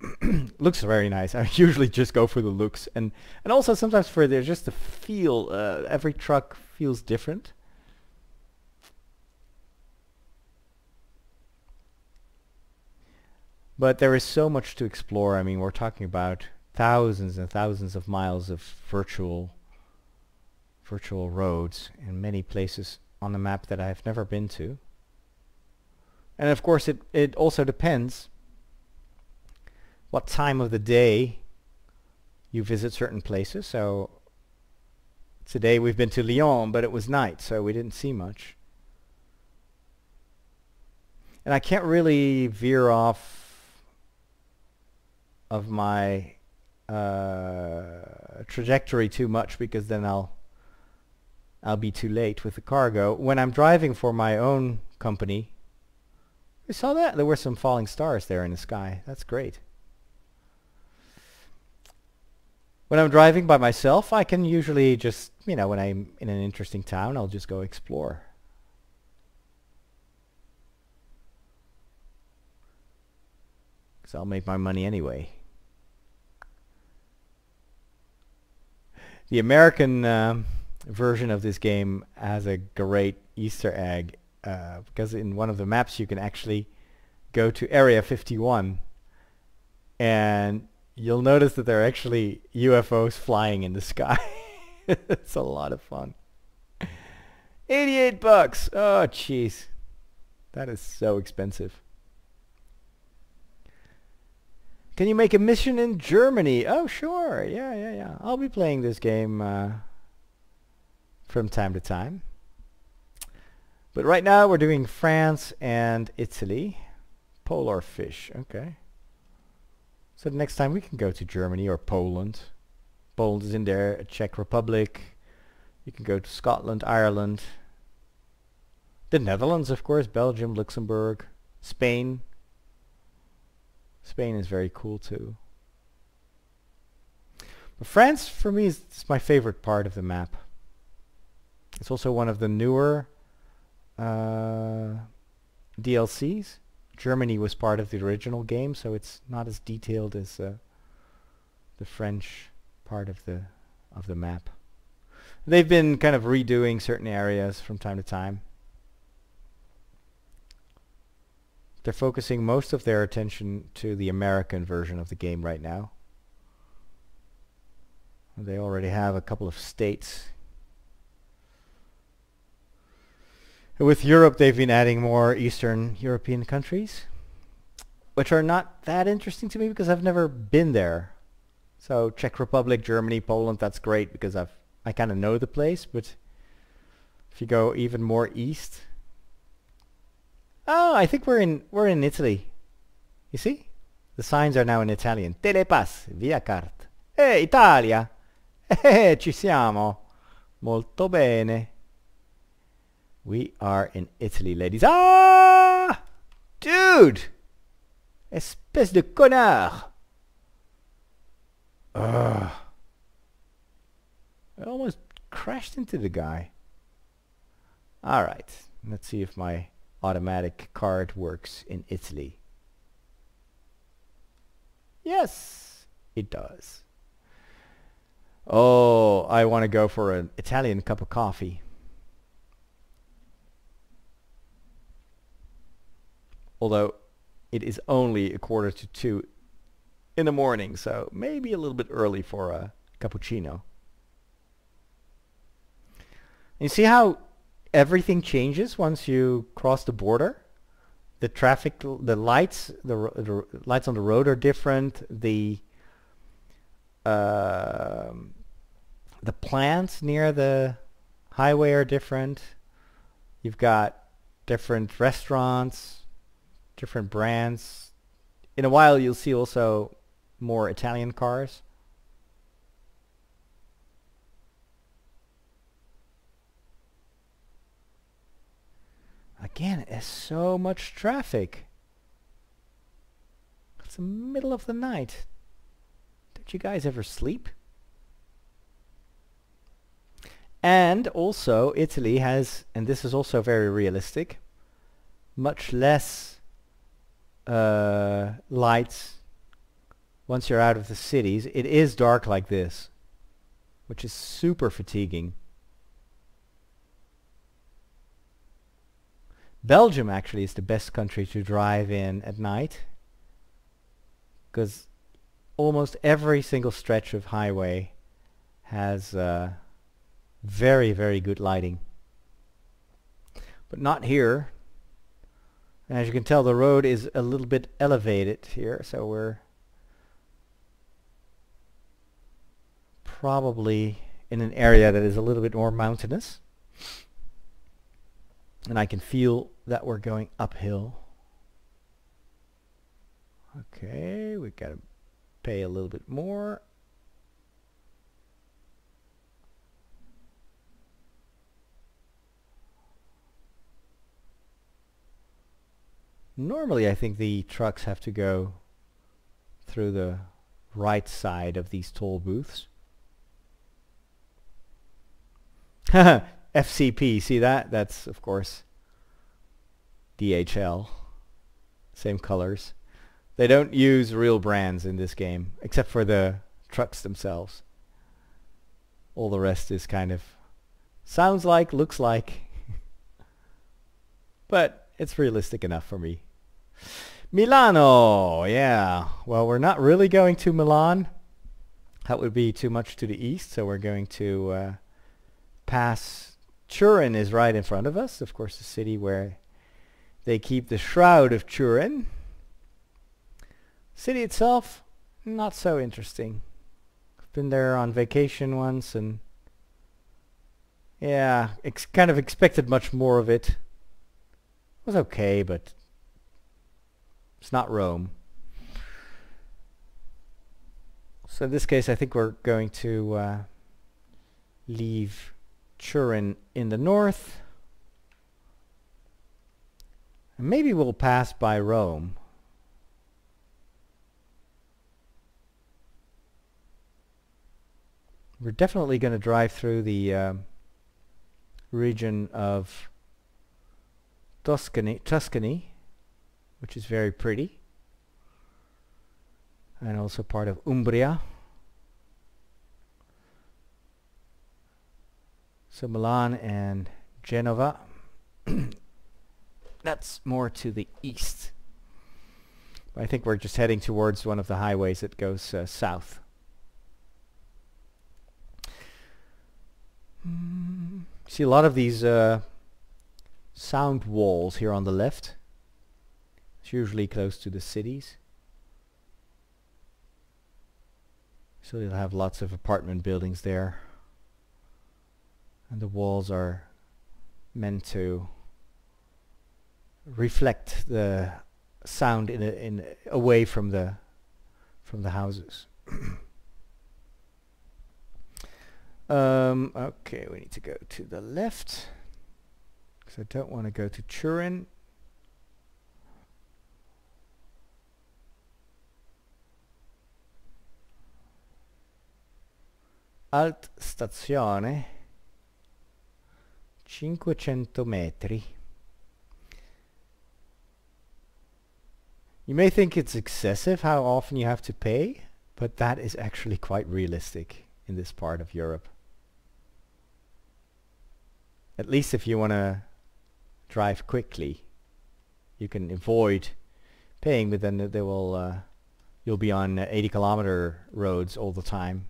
looks very nice. I usually just go for the looks, and and also sometimes for the just the feel. Uh, every truck feels different. But there is so much to explore. I mean, we're talking about thousands and thousands of miles of virtual virtual roads in many places on the map that I've never been to. And of course it, it also depends what time of the day you visit certain places. So today we've been to Lyon, but it was night, so we didn't see much. And I can't really veer off of my uh, trajectory too much because then I'll I'll be too late with the cargo. When I'm driving for my own company, you saw that? There were some falling stars there in the sky. That's great. When I'm driving by myself, I can usually just, you know, when I'm in an interesting town, I'll just go explore. Because I'll make my money anyway. The American um, version of this game has a great Easter egg uh, because in one of the maps you can actually go to Area 51 and you'll notice that there are actually UFOs flying in the sky. it's a lot of fun. 88 bucks. Oh, jeez. That is so expensive. Can you make a mission in Germany? Oh, sure. Yeah, yeah, yeah. I'll be playing this game uh, from time to time. But right now we're doing France and Italy. Polar fish. Okay. So the next time we can go to Germany or Poland. Poland is in there. Czech Republic. You can go to Scotland, Ireland. The Netherlands, of course. Belgium, Luxembourg. Spain. Spain is very cool too. But France, for me, is, is my favorite part of the map. It's also one of the newer uh, DLCs. Germany was part of the original game, so it's not as detailed as uh, the French part of the of the map. They've been kind of redoing certain areas from time to time. They're focusing most of their attention to the American version of the game right now. They already have a couple of states. With Europe, they've been adding more Eastern European countries, which are not that interesting to me because I've never been there. So Czech Republic, Germany, Poland, that's great because I've I kind of know the place, but if you go even more east, oh, I think we're in we're in Italy. You see, the signs are now in Italian. Telepass Viacard. Eh, Italia. Eh, ci siamo. Molto bene. We are in Italy, ladies. Ah, dude, espèce de connard. Ugh. I almost crashed into the guy. Alright, let's see if my automatic card works in Italy. Yes, it does. Oh, I want to go for an Italian cup of coffee. Although it is only a quarter to two in the morning, so maybe a little bit early for a cappuccino. You see how everything changes once you cross the border? The traffic, the lights, the, the lights on the road are different. The uh, the plants near the highway are different. You've got different restaurants, different brands. In a while, you'll see also more Italian cars. Again, it's so much traffic. It's the middle of the night. Don't you guys ever sleep? And also, Italy has, and this is also very realistic, much less uh, lights once you're out of the cities, it is dark like this, which is super fatiguing. Belgium actually is the best country to drive in at night because almost every single stretch of highway has uh, very very good lighting but not here as you can tell the road is a little bit elevated here so we're probably in an area that is a little bit more mountainous. And I can feel that we're going uphill. Okay, we've got to pay a little bit more. Normally I think the trucks have to go through the right side of these toll booths. FCP, see that? That's, of course, DHL. Same colors. They don't use real brands in this game, except for the trucks themselves. All the rest is kind of sounds like, looks like. but it's realistic enough for me. Milano, yeah. Well, we're not really going to Milan. That would be too much to the east, so we're going to uh, pass Turin is right in front of us, of course the city where they keep the Shroud of Turin. City itself, not so interesting. I've been there on vacation once and yeah, ex kind of expected much more of it. It was okay, but it's not Rome. So in this case, I think we're going to uh, leave Turin in the north. And maybe we'll pass by Rome. We're definitely going to drive through the uh, region of Tuscany, Tuscany, which is very pretty, and also part of Umbria, So Milan and Genova. That's more to the east. I think we're just heading towards one of the highways that goes uh, south. Mm. See a lot of these uh, sound walls here on the left. It's usually close to the cities. So you'll have lots of apartment buildings there. And the walls are meant to reflect the sound in a, in away from the from the houses. um, okay, we need to go to the left because I don't want to go to Turin. Alt stazione 500 metri. You may think it's excessive how often you have to pay, but that is actually quite realistic in this part of Europe. At least if you want to drive quickly, you can avoid paying, but then they will uh, you'll be on uh, 80 kilometer roads all the time,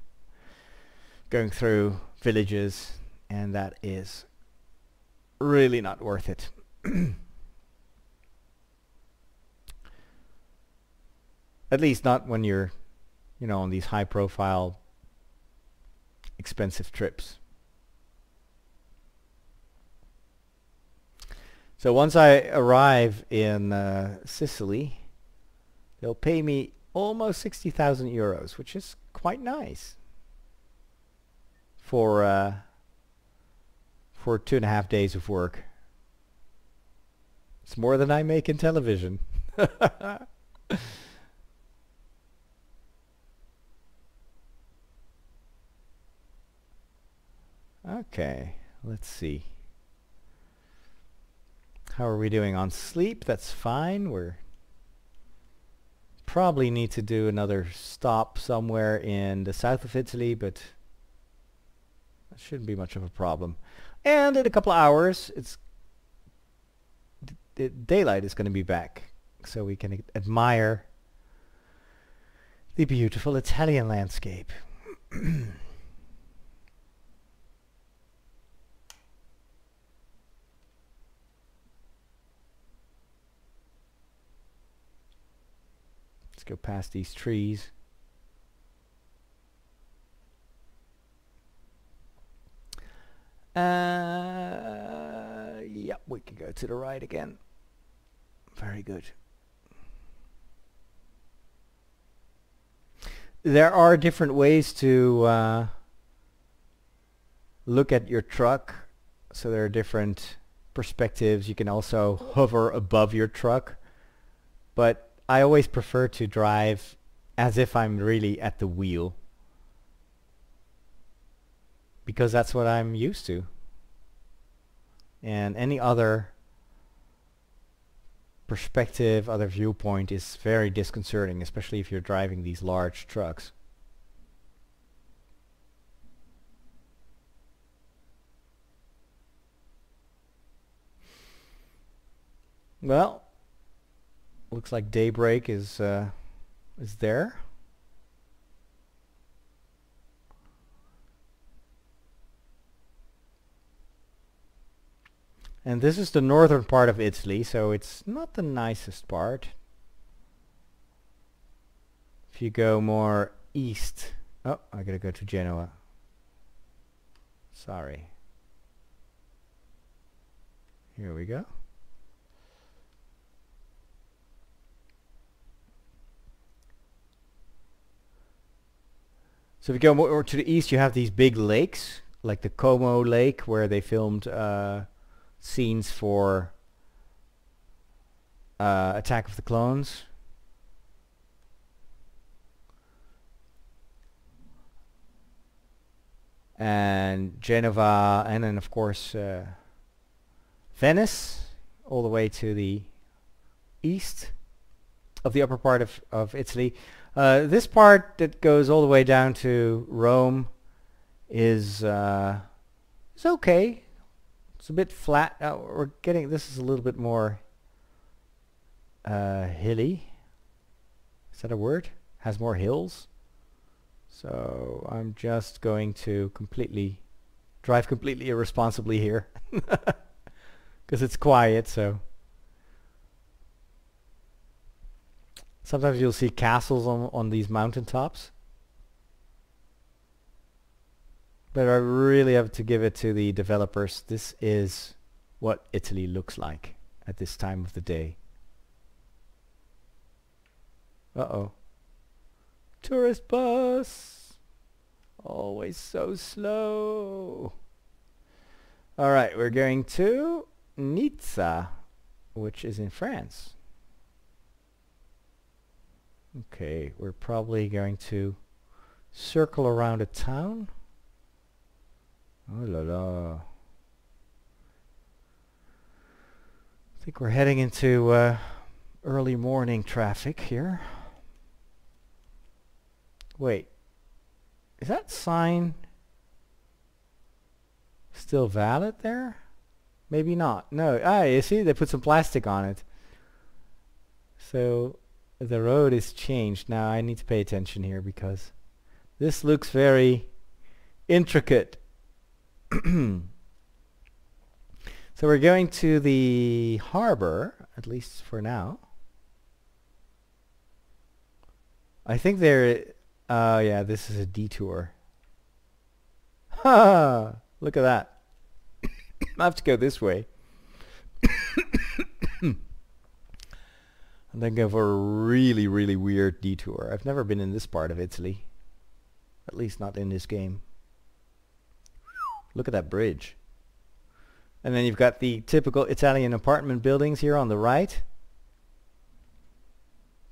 going through villages, and that is really not worth it. At least not when you're, you know, on these high profile, expensive trips. So once I arrive in uh, Sicily, they'll pay me almost 60,000 euros, which is quite nice for uh, for two and a half days of work. It's more than I make in television. Okay, let's see. How are we doing on sleep? That's fine. We're probably need to do another stop somewhere in the south of Italy, but that shouldn't be much of a problem. And in a couple of hours, it's daylight is going to be back, so we can admire the beautiful Italian landscape. Let's go past these trees. Uh, yep, we can go to the right again. Very good. There are different ways to uh, look at your truck. So there are different perspectives. You can also hover above your truck. But I always prefer to drive as if I'm really at the wheel because that's what I'm used to. And any other perspective, other viewpoint is very disconcerting, especially if you're driving these large trucks. Well, looks like daybreak is uh, is there. And this is the northern part of Italy, so it's not the nicest part. If you go more east... Oh, I gotta go to Genoa. Sorry. Here we go. So if you go more to the east, you have these big lakes, like the Como Lake, where they filmed uh, scenes for uh, Attack of the Clones. And Genova, and then of course uh, Venice, all the way to the east of the upper part of, of Italy. Uh, this part that goes all the way down to Rome is uh, It's okay. It's a bit flat. Uh, we're getting, this is a little bit more uh, hilly. Is that a word? Has more hills. So I'm just going to completely drive completely irresponsibly here. Because it's quiet, so. Sometimes you'll see castles on, on these mountaintops. But I really have to give it to the developers. This is what Italy looks like at this time of the day. Uh-oh. Tourist bus! Always so slow. Alright, we're going to Nizza, which is in France. Okay, we're probably going to circle around a town. Oh la la. I think we're heading into uh, early morning traffic here. Wait. Is that sign still valid there? Maybe not. No. Ah, you see, they put some plastic on it. So the road is changed. Now I need to pay attention here because this looks very intricate. so we're going to the harbor, at least for now. I think there, oh uh, yeah, this is a detour. Ha! Look at that. I have to go this way. and then go for a really, really weird detour. I've never been in this part of Italy. At least not in this game. Look at that bridge. And then you've got the typical Italian apartment buildings here on the right.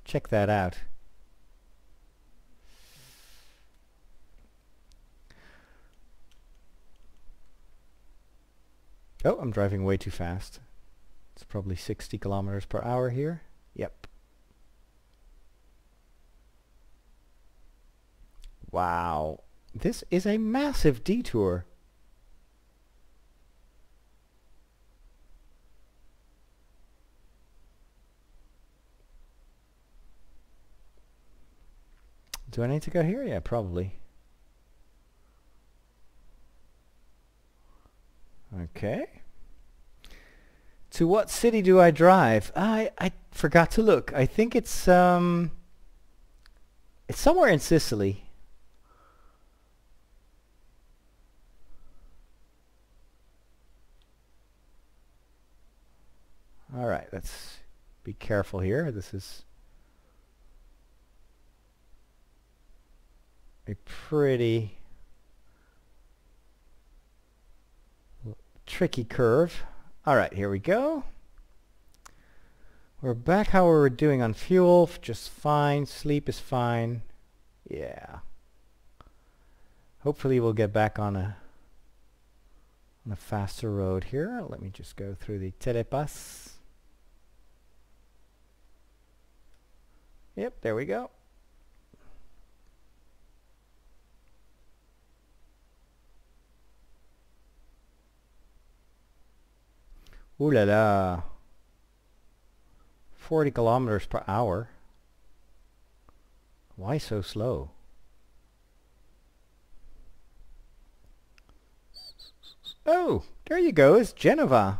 Check that out. Oh, I'm driving way too fast. It's probably 60 kilometers per hour here. Yep. Wow. This is a massive detour. Do I need to go here? Yeah, probably. Okay. To what city do I drive? I I forgot to look. I think it's um it's somewhere in Sicily. All right, let's be careful here. This is a pretty tricky curve. Alright, here we go. We're back how we were doing on fuel, just fine. Sleep is fine. Yeah. Hopefully we'll get back on a on a faster road here. Let me just go through the telepass. Yep, there we go. Ooh la la. 40 kilometers per hour. Why so slow? Oh, there you go. It's Genova.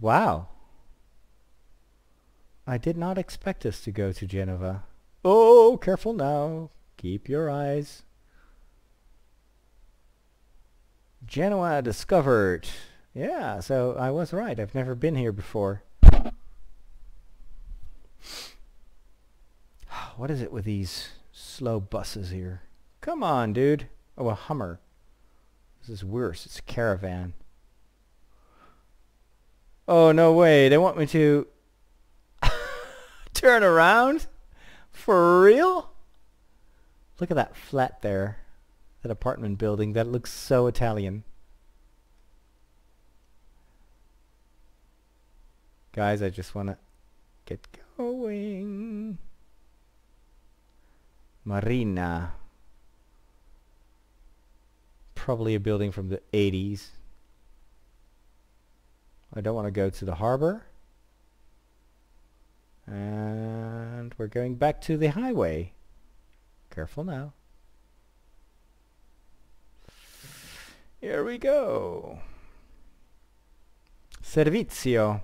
Wow. I did not expect us to go to Genova. Oh, careful now. Keep your eyes Genoa discovered. Yeah, so I was right. I've never been here before. what is it with these slow buses here? Come on, dude. Oh, a Hummer. This is worse. It's a caravan. Oh, no way. They want me to turn around? For real? Look at that flat there that apartment building that looks so Italian. Guys, I just want to get going. Marina. probably a building from the 80s. I don't want to go to the harbor. And we're going back to the highway. Careful now. Here we go. Servizio.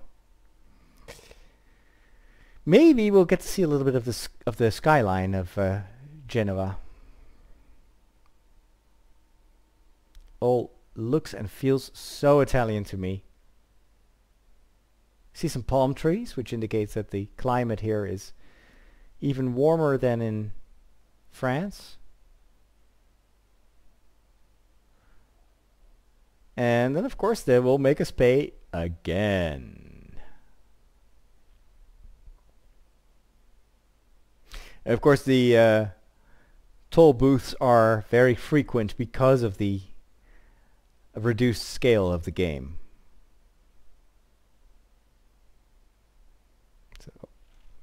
Maybe we'll get to see a little bit of the of the skyline of uh, Genova. All looks and feels so Italian to me. See some palm trees, which indicates that the climate here is even warmer than in France. And then of course they will make us pay again. And of course the uh, toll booths are very frequent because of the reduced scale of the game.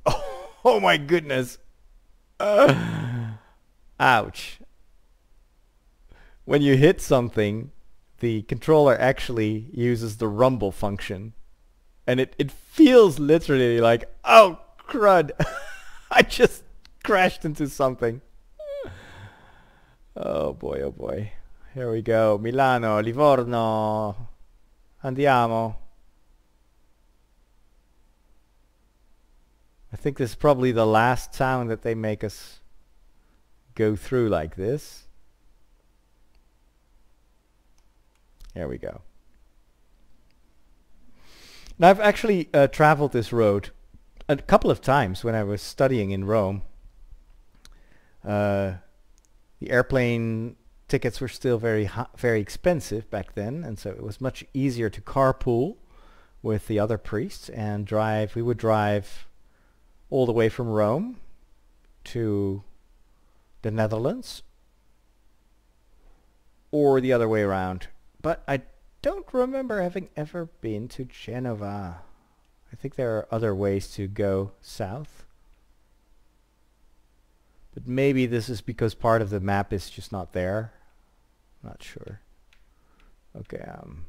Oh, oh my goodness. Uh, ouch. When you hit something, the controller actually uses the rumble function. And it, it feels literally like, oh crud, I just crashed into something. Oh boy, oh boy. Here we go. Milano, Livorno. Andiamo. I think this is probably the last town that they make us go through like this. There we go. Now I've actually uh, traveled this road a couple of times when I was studying in Rome. Uh, the airplane tickets were still very very expensive back then, and so it was much easier to carpool with the other priests and drive. We would drive all the way from Rome to the Netherlands or the other way around but I don't remember having ever been to Genova. I think there are other ways to go south. But maybe this is because part of the map is just not there. Not sure. Okay. Um.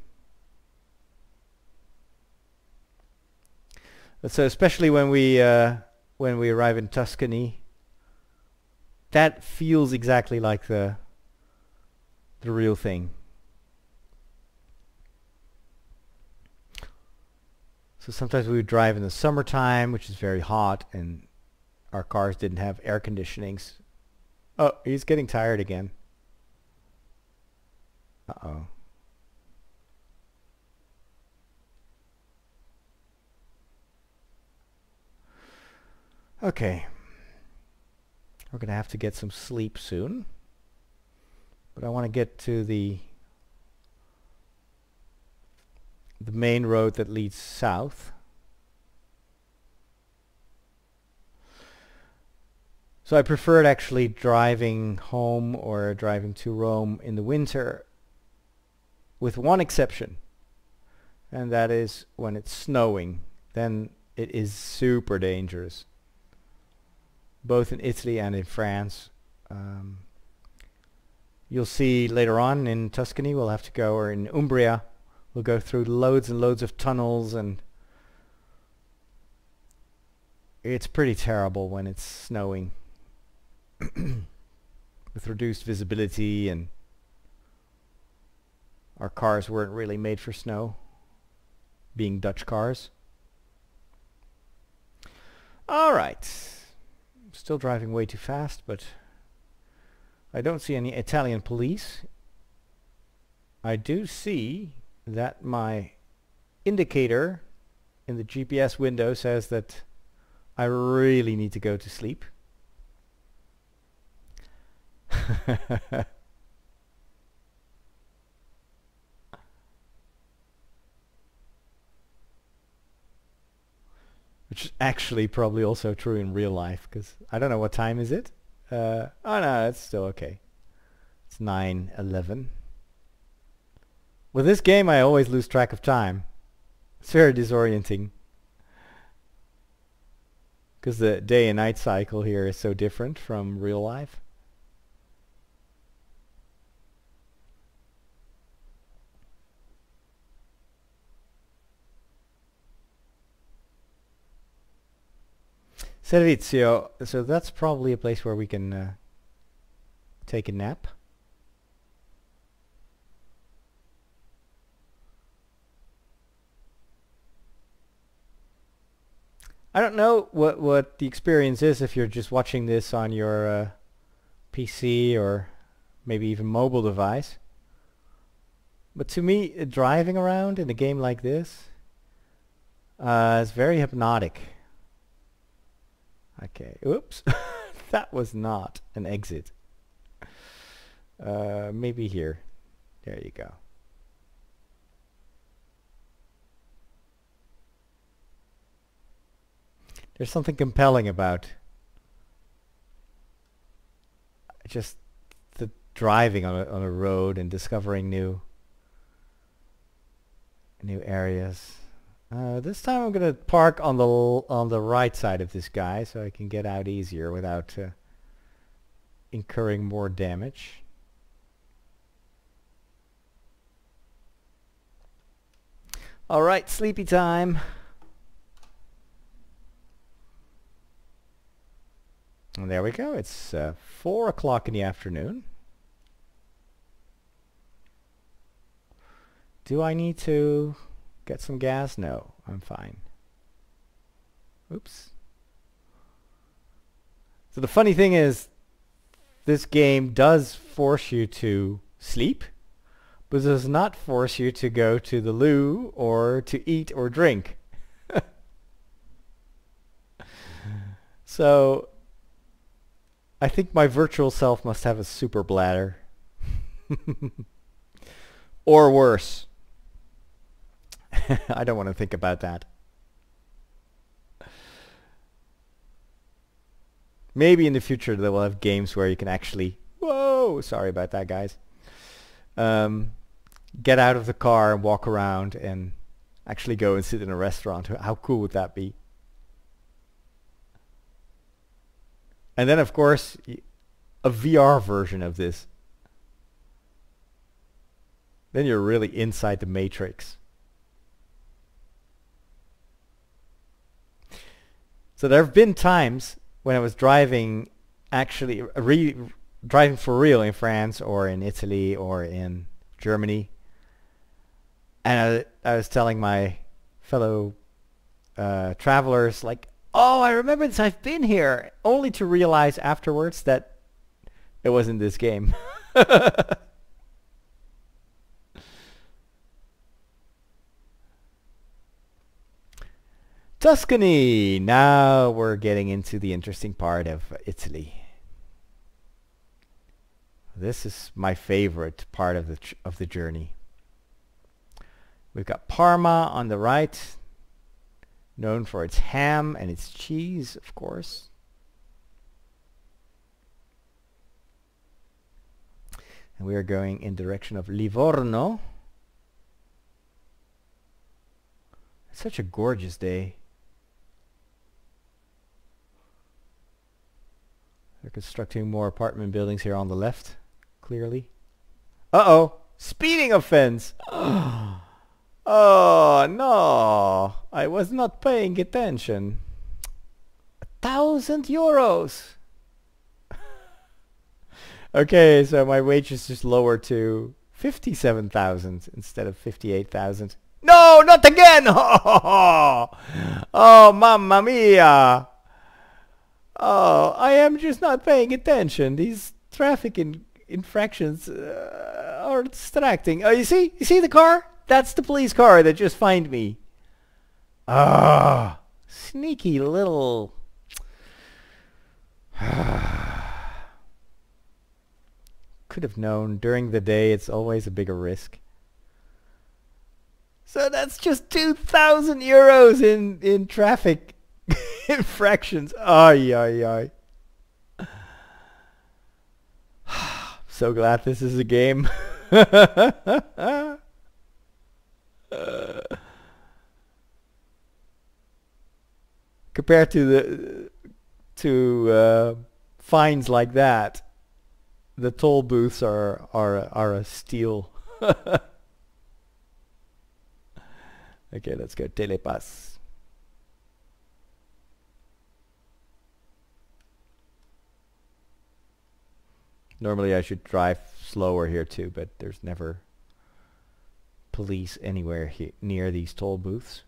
So especially when we uh, when we arrive in Tuscany, that feels exactly like the the real thing. So sometimes we would drive in the summertime, which is very hot, and our cars didn't have air conditionings. Oh, he's getting tired again. Uh-oh. Okay. We're going to have to get some sleep soon. But I want to get to the the main road that leads south. So I preferred actually driving home or driving to Rome in the winter with one exception. And that is when it's snowing. Then it is super dangerous. Both in Italy and in France. Um, you'll see later on in Tuscany we'll have to go, or in Umbria, We'll go through loads and loads of tunnels and it's pretty terrible when it's snowing with reduced visibility and our cars weren't really made for snow being Dutch cars. Alright. Still driving way too fast but I don't see any Italian police. I do see that my indicator in the GPS window says that I really need to go to sleep. Which is actually probably also true in real life because I don't know what time is it. Uh, oh no, it's still okay. It's 9.11. With this game I always lose track of time. It's very disorienting. Because the day and night cycle here is so different from real life. Servizio, so that's probably a place where we can uh, take a nap. I don't know what what the experience is if you're just watching this on your uh, PC or maybe even mobile device. But to me, uh, driving around in a game like this uh, is very hypnotic. Okay, oops, that was not an exit. Uh, maybe here. There you go. There's something compelling about just the driving on a, on a road and discovering new new areas. Uh, this time I'm gonna park on the on the right side of this guy so I can get out easier without uh, incurring more damage. All right, sleepy time. And there we go. It's uh, 4 o'clock in the afternoon. Do I need to get some gas? No, I'm fine. Oops. So the funny thing is, this game does force you to sleep, but does not force you to go to the loo or to eat or drink. so I think my virtual self must have a super bladder. or worse. I don't want to think about that. Maybe in the future they will have games where you can actually... Whoa! Sorry about that, guys. Um, get out of the car and walk around and actually go and sit in a restaurant. How cool would that be? And then, of course, a VR version of this. Then you're really inside the matrix. So there have been times when I was driving, actually re driving for real in France or in Italy or in Germany, and I, I was telling my fellow uh, travelers like, oh, I remember this. I've been here, only to realize afterwards that it wasn't this game. Tuscany. Now we're getting into the interesting part of Italy. This is my favorite part of the of the journey. We've got Parma on the right, known for its ham and its cheese, of course. And we are going in direction of Livorno. It's such a gorgeous day. They're constructing more apartment buildings here on the left, clearly. Uh-oh! Speeding offense! Oh, no. I was not paying attention. A thousand euros. okay, so my wage is just lowered to 57,000 instead of 58,000. No, not again! oh, mamma mia! Oh, I am just not paying attention. These traffic in infractions uh, are distracting. Oh, you see? You see the car? That's the police car that just fined me. Ah, sneaky little... Could have known during the day it's always a bigger risk. So that's just 2,000 euros in, in traffic infractions. Ay, ay, ay. so glad this is a game. Uh, compared to the to uh, fines like that, the toll booths are are are a steal. okay, let's go telepass. Normally I should drive slower here too, but there's never police anywhere he near these toll booths.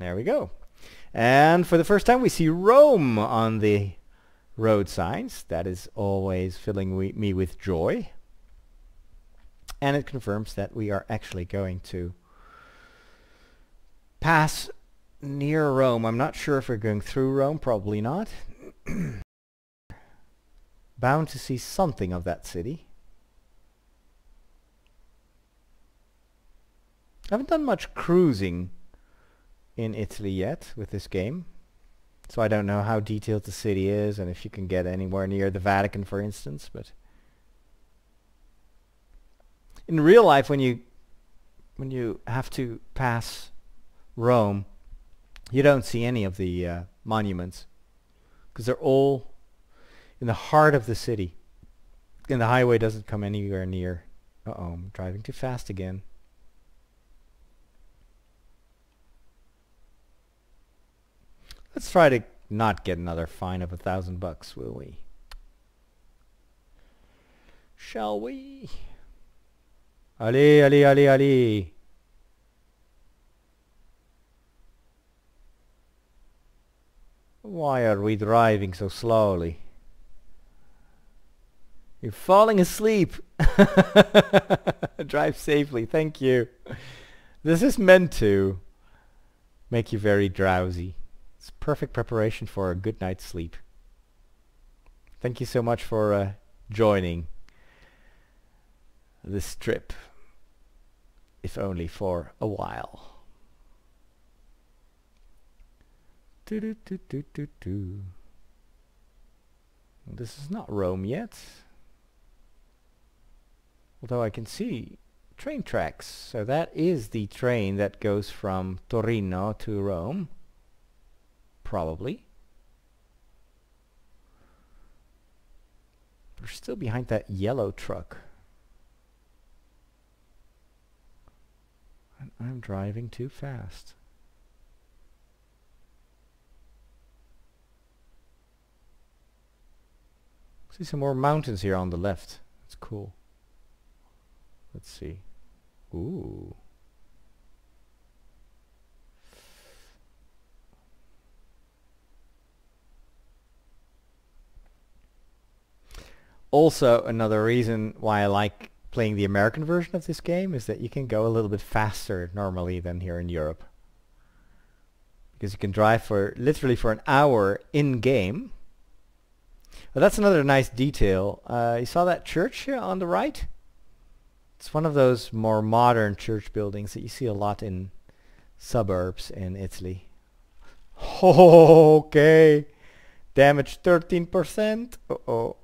There we go. And for the first time we see Rome on the road signs. That is always filling we, me with joy. And it confirms that we are actually going to pass near Rome. I'm not sure if we're going through Rome, probably not. Bound to see something of that city. I haven't done much cruising in Italy yet with this game. So I don't know how detailed the city is and if you can get anywhere near the Vatican, for instance. But in real life, when you when you have to pass Rome, you don't see any of the uh, monuments because they're all in the heart of the city. And the highway doesn't come anywhere near. Uh-oh, I'm driving too fast again. Let's try to not get another fine of a thousand bucks, will we? Shall we? Ali, Ali, Ali, Ali. Why are we driving so slowly? You're falling asleep. Drive safely, thank you. This is meant to make you very drowsy. It's perfect preparation for a good night's sleep. Thank you so much for uh, joining this trip, if only for a while. This is not Rome yet. Although I can see train tracks. So that is the train that goes from Torino to Rome. Probably. We're still behind that yellow truck. And I'm driving too fast. See some more mountains here on the left. It's cool. Let's see. Ooh. Also, another reason why I like playing the American version of this game is that you can go a little bit faster normally than here in Europe. Because you can drive for literally for an hour in-game. That's another nice detail. Uh, you saw that church here on the right? It's one of those more modern church buildings that you see a lot in suburbs in Italy. Okay. Damage 13%. Uh-oh.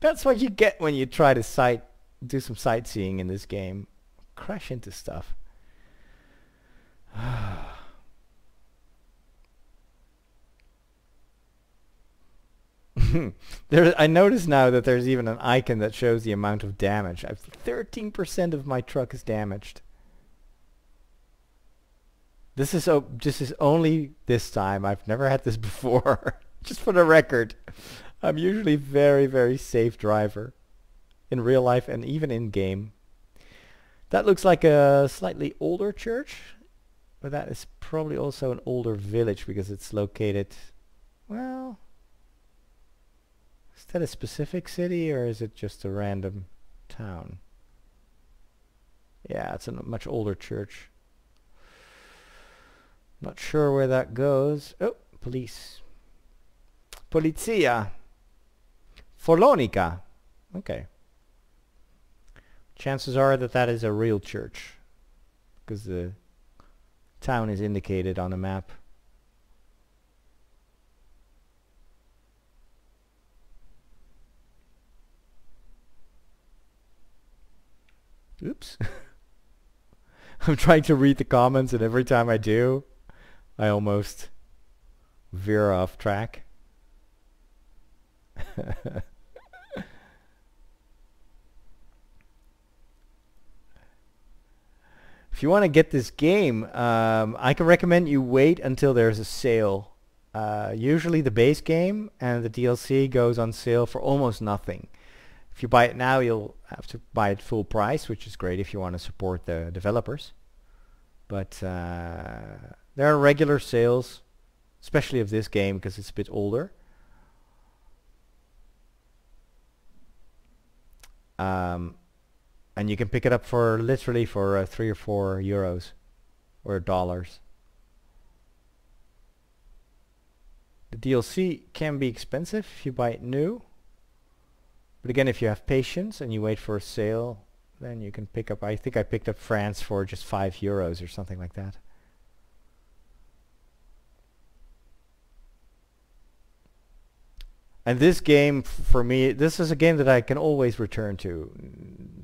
That's what you get when you try to sight do some sightseeing in this game. Crash into stuff. there, I notice now that there's even an icon that shows the amount of damage. I've 13% of my truck is damaged. This is oh, this is only this time. I've never had this before. Just for the record. I'm usually very, very safe driver in real life and even in game. That looks like a slightly older church, but that is probably also an older village because it's located, well, is that a specific city or is it just a random town? Yeah, it's a much older church. Not sure where that goes. Oh, police. Polizia. Follonica. Okay. Chances are that that is a real church because the town is indicated on the map. Oops. I'm trying to read the comments and every time I do, I almost veer off track. if you want to get this game, um, I can recommend you wait until there's a sale. Uh, usually the base game and the DLC goes on sale for almost nothing. If you buy it now, you'll have to buy it full price, which is great if you want to support the developers. But uh, there are regular sales, especially of this game because it's a bit older. Um, and you can pick it up for literally for uh, three or four euros or dollars. The DLC can be expensive if you buy it new. But again, if you have patience and you wait for a sale, then you can pick up, I think I picked up France for just 5 euros or something like that. And this game, for me, this is a game that I can always return to.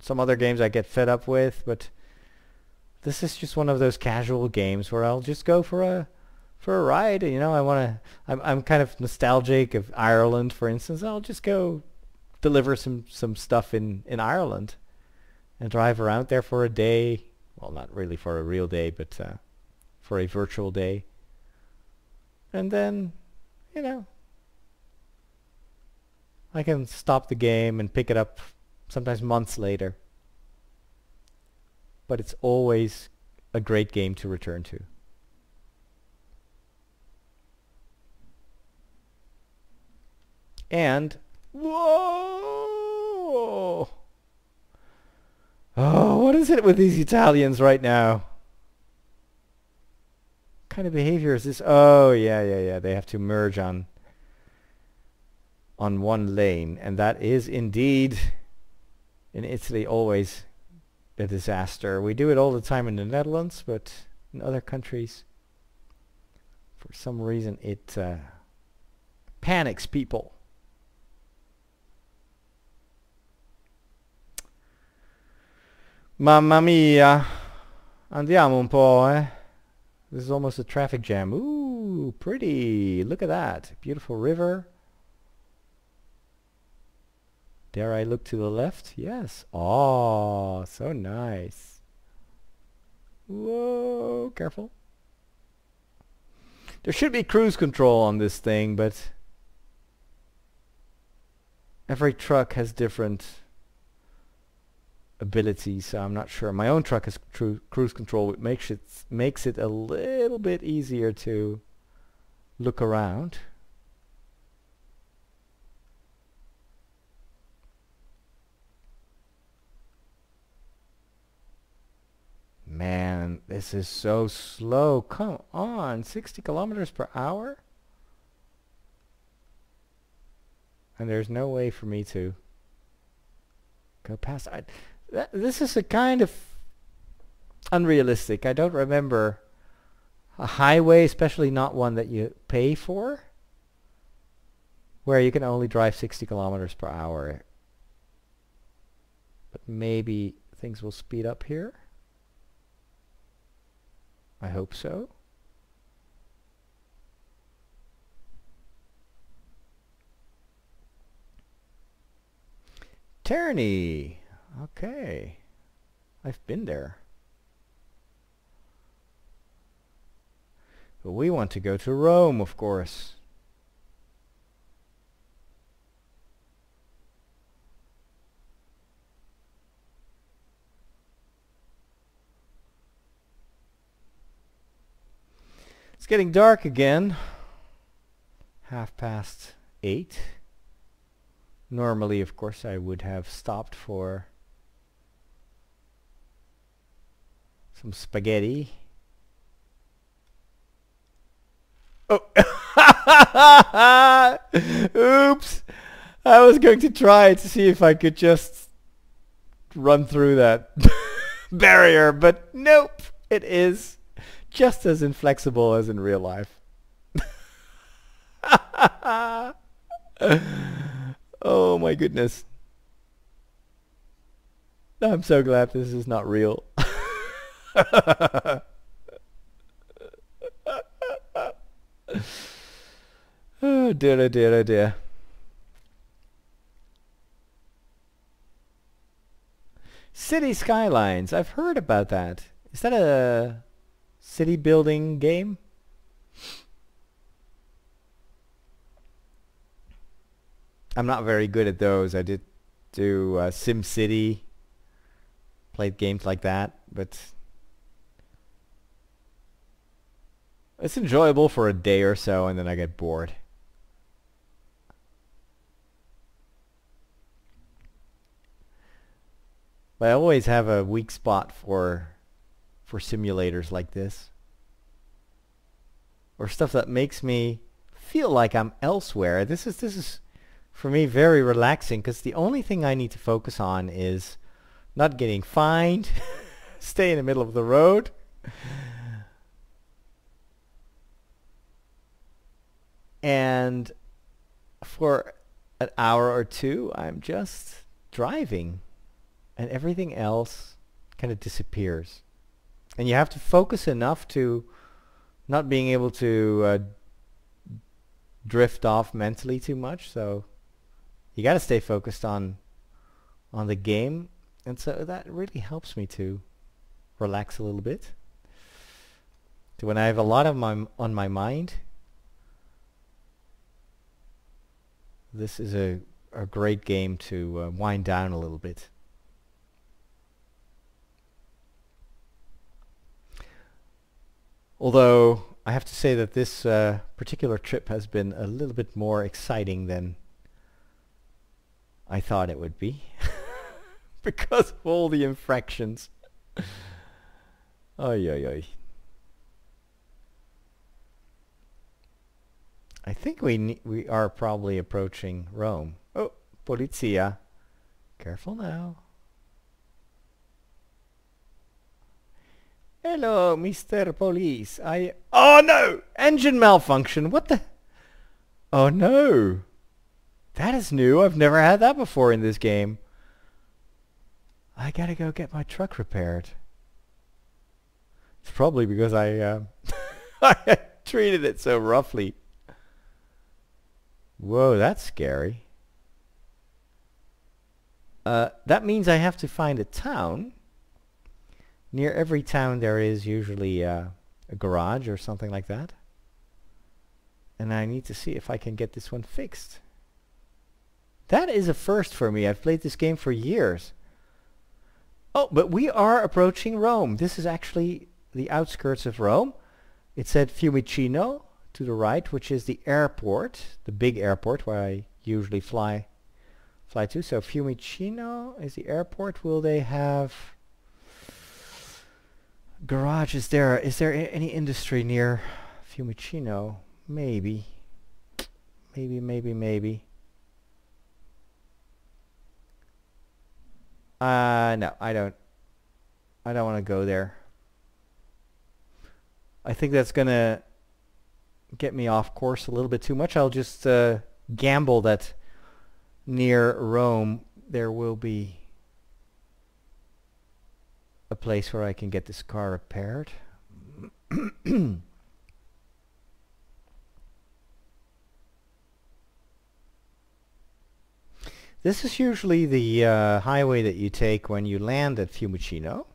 Some other games I get fed up with, but this is just one of those casual games where I'll just go for a for a ride. You know, I want to. I'm I'm kind of nostalgic of Ireland, for instance. I'll just go deliver some some stuff in in Ireland and drive around there for a day. Well, not really for a real day, but uh, for a virtual day. And then, you know, I can stop the game and pick it up sometimes months later. But it's always a great game to return to. And whoa! Oh, what is it with these Italians right now? What kind of behavior is this? Oh, yeah, yeah, yeah. They have to merge on on one lane and that is indeed in Italy always a disaster. We do it all the time in the Netherlands but in other countries for some reason it uh, panics people. Mamma mia. Andiamo un po', eh? This is almost a traffic jam. Ooh, pretty. Look at that. Beautiful river. Dare I look to the left? Yes. Oh, so nice. Whoa, careful. There should be cruise control on this thing, but every truck has different abilities, so I'm not sure. My own truck has cruise control, which makes it makes it a little bit easier to look around. Man, this is so slow. Come on, 60 kilometers per hour? And there's no way for me to go past. I, th this is a kind of unrealistic. I don't remember a highway, especially not one that you pay for, where you can only drive 60 kilometers per hour. But maybe things will speed up here. I hope so. Terni. Okay. I've been there. But we want to go to Rome, of course. It's getting dark again. Half past eight. Normally, of course, I would have stopped for some spaghetti. Oh! Oops! I was going to try to see if I could just run through that barrier, but nope! It is just as inflexible as in real life. oh my goodness. I'm so glad this is not real. Oh dear, oh dear, oh dear. City Skylines. I've heard about that. Is that a city building game? I'm not very good at those. I did do uh, Sim City, played games like that, but it's enjoyable for a day or so and then I get bored. But I always have a weak spot for for simulators like this. Or stuff that makes me feel like I'm elsewhere. This is this is for me very relaxing because the only thing I need to focus on is not getting fined, stay in the middle of the road. And for an hour or two, I'm just driving and everything else kind of disappears. And you have to focus enough to not being able to uh, drift off mentally too much. So you got to stay focused on on the game, and so that really helps me to relax a little bit. When I have a lot of my on my mind, this is a a great game to uh, wind down a little bit. Although I have to say that this uh, particular trip has been a little bit more exciting than I thought it would be because of all the infractions. Oy, oy, oy. I think we we are probably approaching Rome. Oh, polizia. Careful now. Hello, Mr. Police. I... Oh, no! Engine malfunction. What the... Oh, no. That is new. I've never had that before in this game. I gotta go get my truck repaired. It's probably because I, uh, I treated it so roughly. Whoa, that's scary. Uh, that means I have to find a town near every town there is usually uh, a garage or something like that. And I need to see if I can get this one fixed. That is a first for me. I've played this game for years. Oh, but we are approaching Rome. This is actually the outskirts of Rome. It said Fiumicino to the right, which is the airport, the big airport where I usually fly fly to. So Fiumicino is the airport. Will they have garages there? Is there any industry near Fiumicino? Maybe. Maybe maybe maybe. Uh no I don't. I don't want to go there. I think that's gonna get me off course a little bit too much I'll just uh, gamble that near Rome there will be a place where I can get this car repaired. this is usually the uh, highway that you take when you land at Fiumicino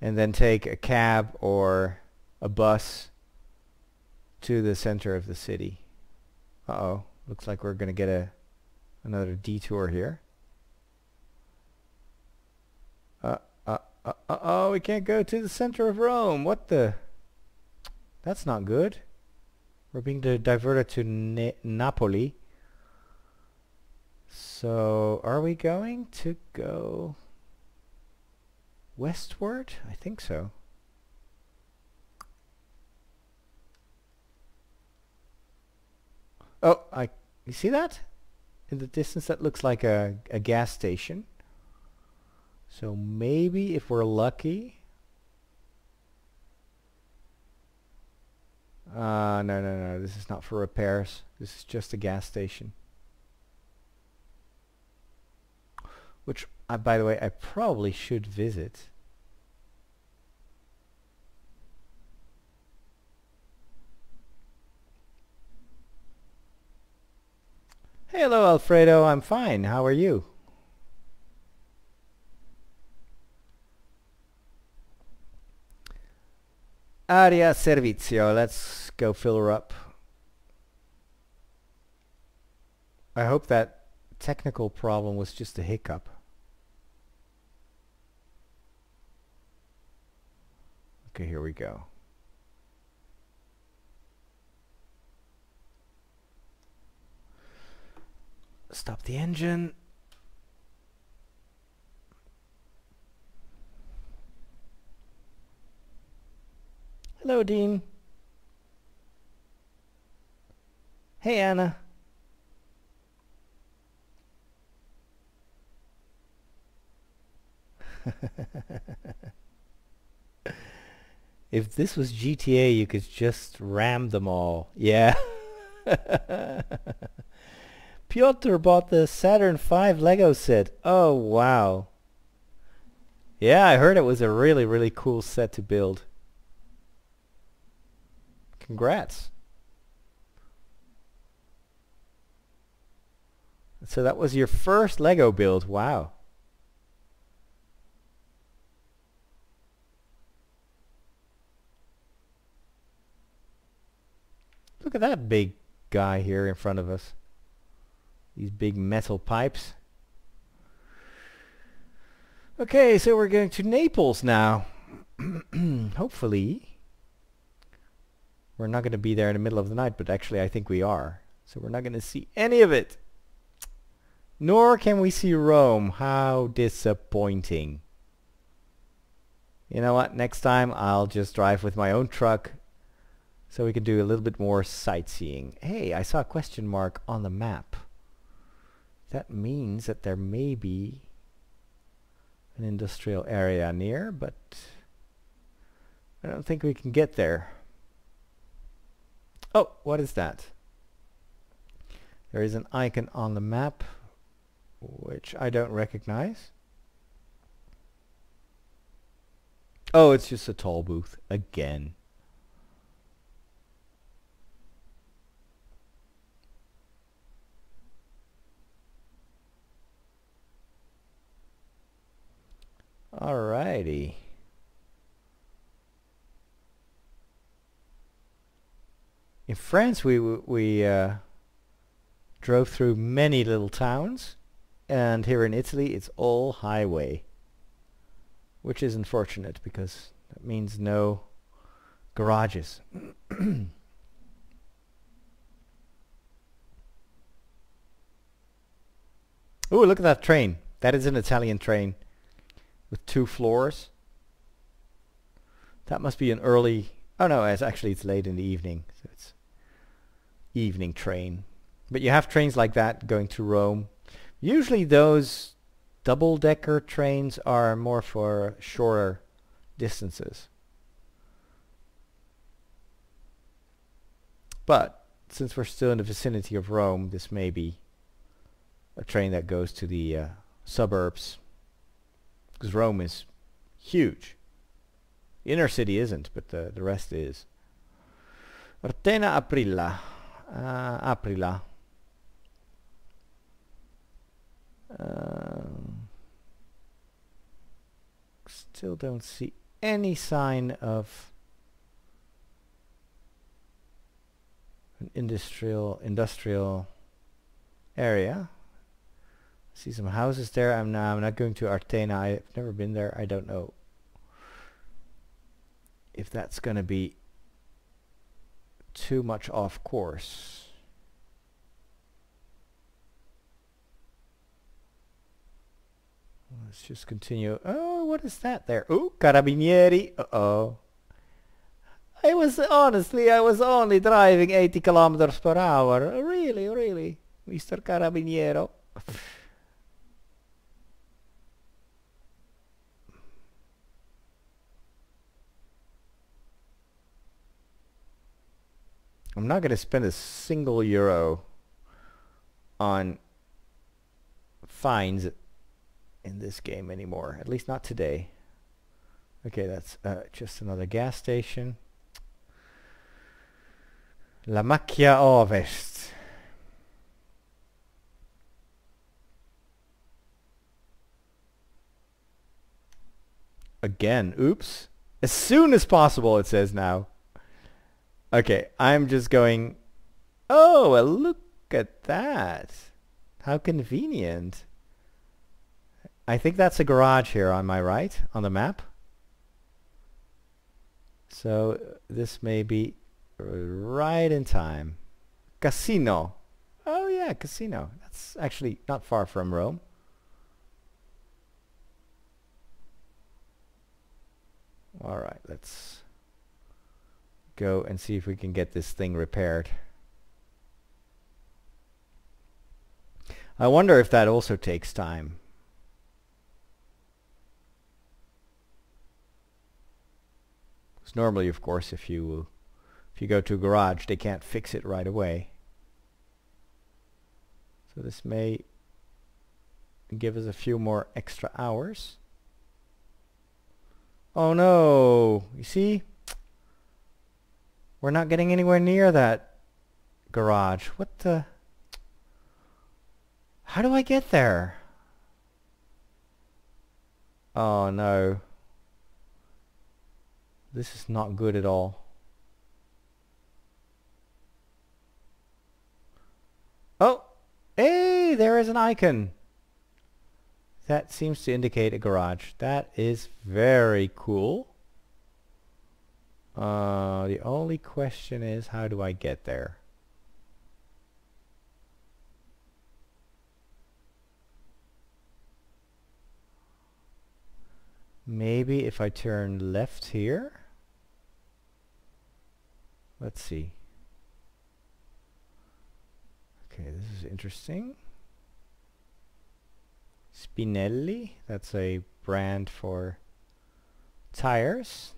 and then take a cab or a bus to the center of the city. Uh-oh, looks like we're going to get a another detour here. Uh, uh, uh, oh, we can't go to the center of Rome. What the? That's not good. We're being diverted to Na Napoli. So, are we going to go westward? I think so. Oh, I you see that? In the distance that looks like a, a gas station. So maybe if we're lucky... Uh, no, no, no. This is not for repairs. This is just a gas station. Which, by the way, I probably should visit. Hello, Alfredo. I'm fine. How are you? Aria Servizio. Let's go fill her up. I hope that technical problem was just a hiccup. Okay, here we go. Stop the engine. Hello, Dean. Hey, Anna. if this was GTA, you could just ram them all. Yeah. Piotr bought the Saturn V Lego set. Oh, wow. Yeah, I heard it was a really, really cool set to build. Congrats. So that was your first Lego build. Wow. Look at that big guy here in front of us. These big metal pipes. Okay, so we're going to Naples now. Hopefully. We're not going to be there in the middle of the night, but actually I think we are. So we're not going to see any of it. Nor can we see Rome. How disappointing. You know what? Next time I'll just drive with my own truck so we can do a little bit more sightseeing. Hey, I saw a question mark on the map. That means that there may be an industrial area near, but I don't think we can get there. Oh, what is that? There is an icon on the map which I don't recognize. Oh, it's just a toll booth again. Alrighty. In France, we we uh, drove through many little towns, and here in Italy, it's all highway, which is unfortunate because that means no garages. Ooh, look at that train. That is an Italian train with two floors. That must be an early... Oh no, it's actually it's late in the evening. So it's evening train. But you have trains like that going to Rome. Usually those double-decker trains are more for shorter distances. But since we're still in the vicinity of Rome, this may be a train that goes to the uh, suburbs because Rome is huge. The inner city isn't, but the, the rest is. Artena Aprila. Uh, Aprila. Um, still don't see any sign of an industrial industrial area. See some houses there. I'm not, I'm not going to Artena. I've never been there. I don't know if that's going to be too much off course. Let's just continue. Oh, what is that there? Oh, Carabinieri. Uh-oh. I was, honestly, I was only driving 80 kilometers per hour. Really, really, Mr. Carabiniero. I'm not going to spend a single euro on fines in this game anymore. At least not today. Okay, that's uh, just another gas station. La Macchia Ovest. Again, oops. As soon as possible, it says now. Okay, I'm just going... Oh, well, look at that. How convenient. I think that's a garage here on my right, on the map. So this may be right in time. Cassino. Oh yeah, Cassino. That's actually not far from Rome. Alright, let's go and see if we can get this thing repaired. I wonder if that also takes time. Because normally, of course, if you if you go to a garage, they can't fix it right away. So this may give us a few more extra hours. Oh no! You see? We're not getting anywhere near that garage. What the? How do I get there? Oh no. This is not good at all. Oh! Hey! There is an icon! That seems to indicate a garage. That is very cool. Uh, the only question is how do I get there? Maybe if I turn left here. Let's see. Okay, this is interesting. Spinelli, that's a brand for tires.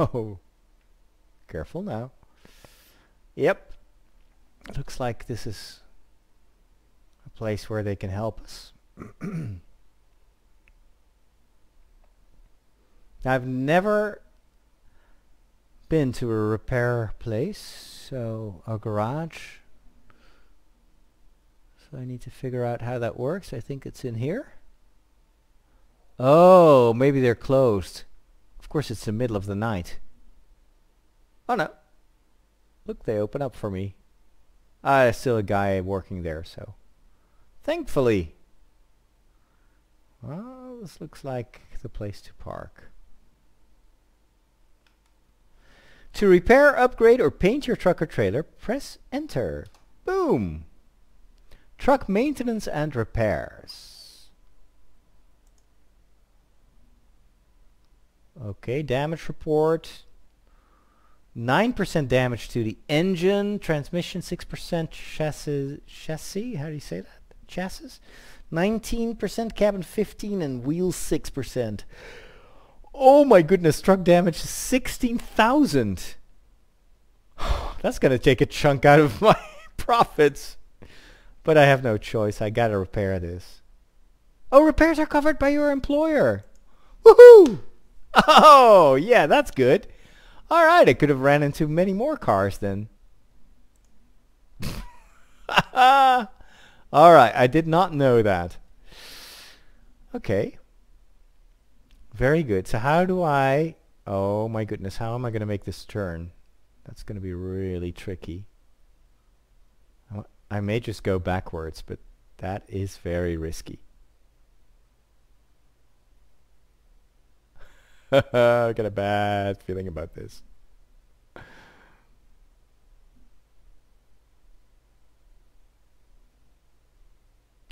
Oh, careful now. Yep, looks like this is a place where they can help us. I've never been to a repair place, so a garage. So I need to figure out how that works. I think it's in here. Oh, maybe they're closed. Of course it's the middle of the night. Oh no. Look, they open up for me. Ah, there's still a guy working there, so. Thankfully. Well, this looks like the place to park. To repair, upgrade, or paint your truck or trailer, press enter. Boom! Truck maintenance and repairs. Okay, damage report. 9% damage to the engine, transmission 6%, chassis, chassis, how do you say that? Chassis? 19%, cabin 15, and wheels 6%. Oh my goodness, truck damage 16,000. That's going to take a chunk out of my profits. But I have no choice. I got to repair this. Oh, repairs are covered by your employer. Woohoo! Oh, yeah, that's good. All right, I could have ran into many more cars then. All right, I did not know that. Okay. Very good. So how do I... Oh my goodness, how am I going to make this turn? That's going to be really tricky. I may just go backwards, but that is very risky. I got a bad feeling about this.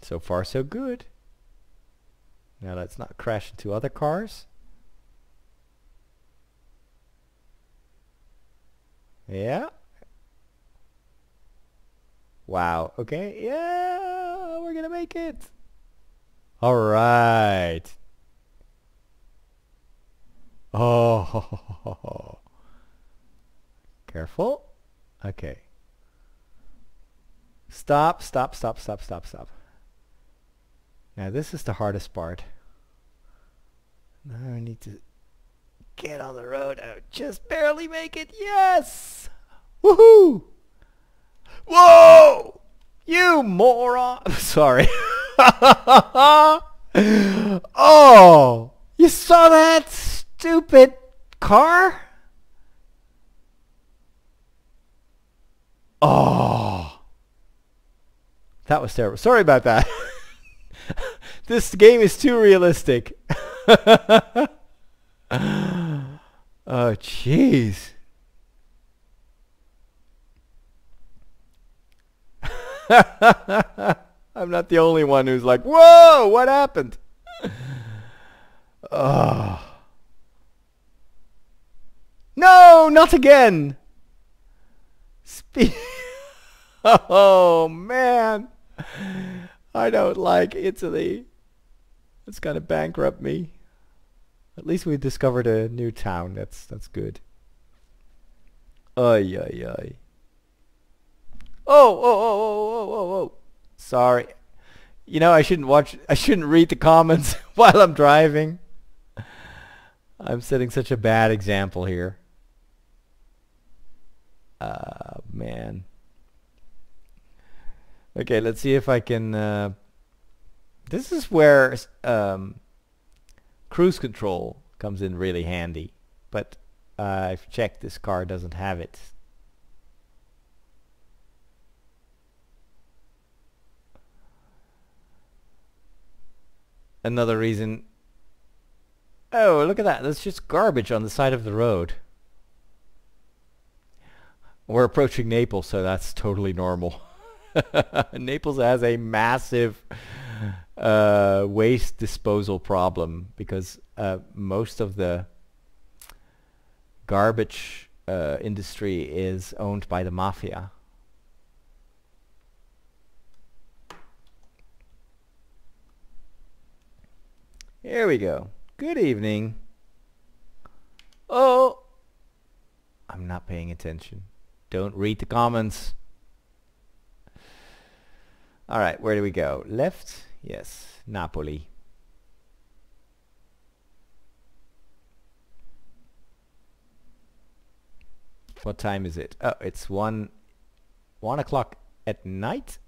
So far so good. Now let's not crash into other cars. Yeah. Wow. Okay. Yeah, we're gonna make it. All right. Oh. Careful. Okay. Stop, stop, stop, stop, stop, stop. Now this is the hardest part. Now I need to get on the road. I just barely make it. Yes! Woohoo! Whoa! You moron! Sorry. oh, you saw that stupid car? Oh, that was terrible. Sorry about that. this game is too realistic. oh, jeez. I'm not the only one who's like, whoa, what happened? oh. No, not again. Spe oh, man. I don't like Italy. It's going to bankrupt me. At least we discovered a new town. That's that's good. Ay, ay, ay. Oh, oh, oh, oh, oh, oh, oh. oh. Sorry. You know, I shouldn't watch, I shouldn't read the comments while I'm driving. I'm setting such a bad example here. Uh, man. Okay, let's see if I can, uh, this is where um, cruise control comes in really handy. But uh, I've checked this car doesn't have it. another reason. Oh, look at that. That's just garbage on the side of the road. We're approaching Naples, so that's totally normal. Naples has a massive uh, waste disposal problem because uh, most of the garbage uh, industry is owned by the mafia. Here we go. Good evening. Oh! I'm not paying attention. Don't read the comments. Alright, where do we go? Left? Yes. Napoli. What time is it? Oh, it's one one o'clock at night?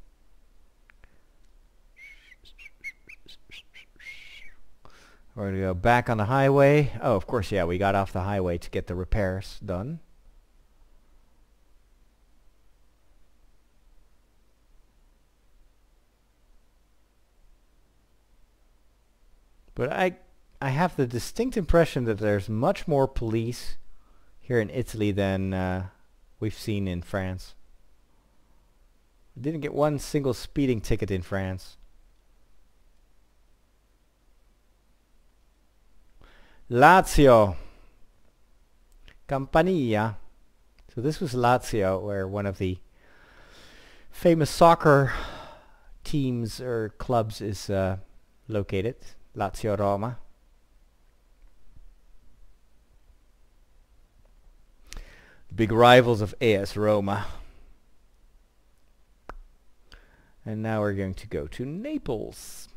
We're to go back on the highway. Oh, of course, yeah, we got off the highway to get the repairs done. But I, I have the distinct impression that there's much more police here in Italy than uh, we've seen in France. I didn't get one single speeding ticket in France. Lazio. Campania. So this was Lazio, where one of the famous soccer teams or clubs is uh, located. Lazio Roma. The big rivals of AS Roma. And now we're going to go to Naples.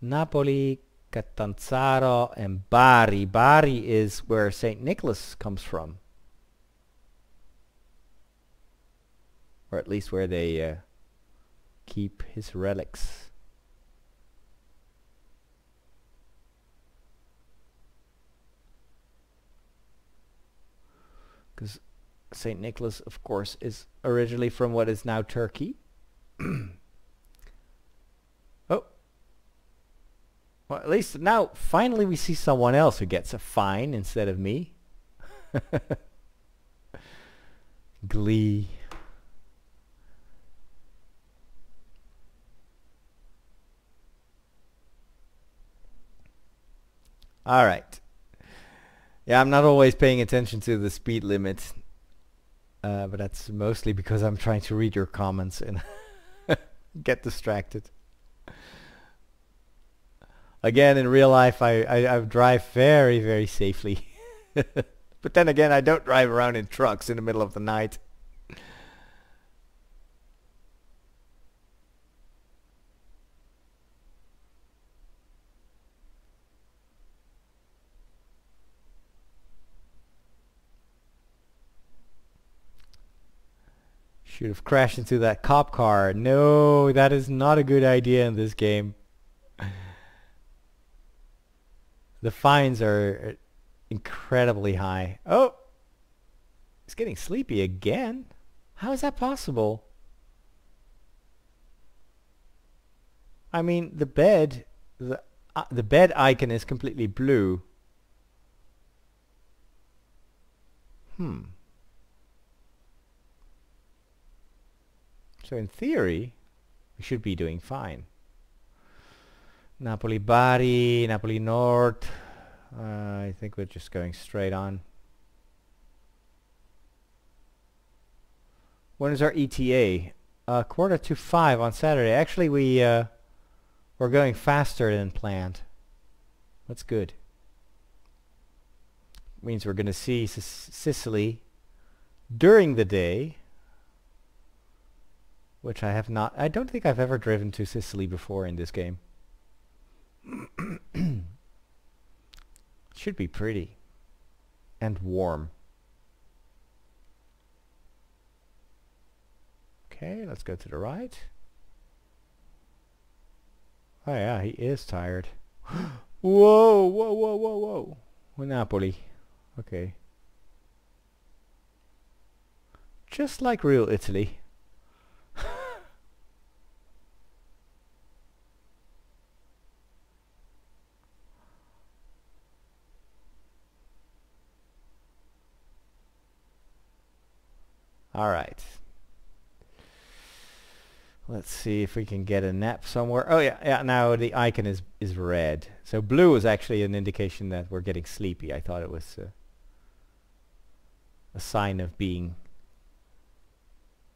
Napoli Catanzaro and Bari. Bari is where St. Nicholas comes from. Or at least where they uh, keep his relics. Because St. Nicholas, of course, is originally from what is now Turkey. Oh. Well, at least now, finally we see someone else who gets a fine instead of me. Glee. All right. Yeah, I'm not always paying attention to the speed limit. Uh, but that's mostly because I'm trying to read your comments and get distracted again, in real life, I, I, I drive very, very safely. but then again, I don't drive around in trucks in the middle of the night. Should have crashed into that cop car. No, that is not a good idea in this game. The fines are incredibly high. Oh! It's getting sleepy again. How is that possible? I mean, the bed, the, uh, the bed icon is completely blue. Hmm. So in theory, we should be doing fine. Napoli Bari, Napoli North. Uh, I think we're just going straight on. When is our ETA? Uh, quarter to five on Saturday. Actually, we uh, we're going faster than planned. That's good. Means we're going to see Sicily during the day, which I have not. I don't think I've ever driven to Sicily before in this game. Should be pretty and warm. Okay, let's go to the right. Oh yeah, he is tired. whoa, whoa, whoa, whoa, whoa. Napoli. Okay. Just like real Italy. All right. Let's see if we can get a nap somewhere. Oh yeah, yeah. Now the icon is is red. So blue is actually an indication that we're getting sleepy. I thought it was uh, a sign of being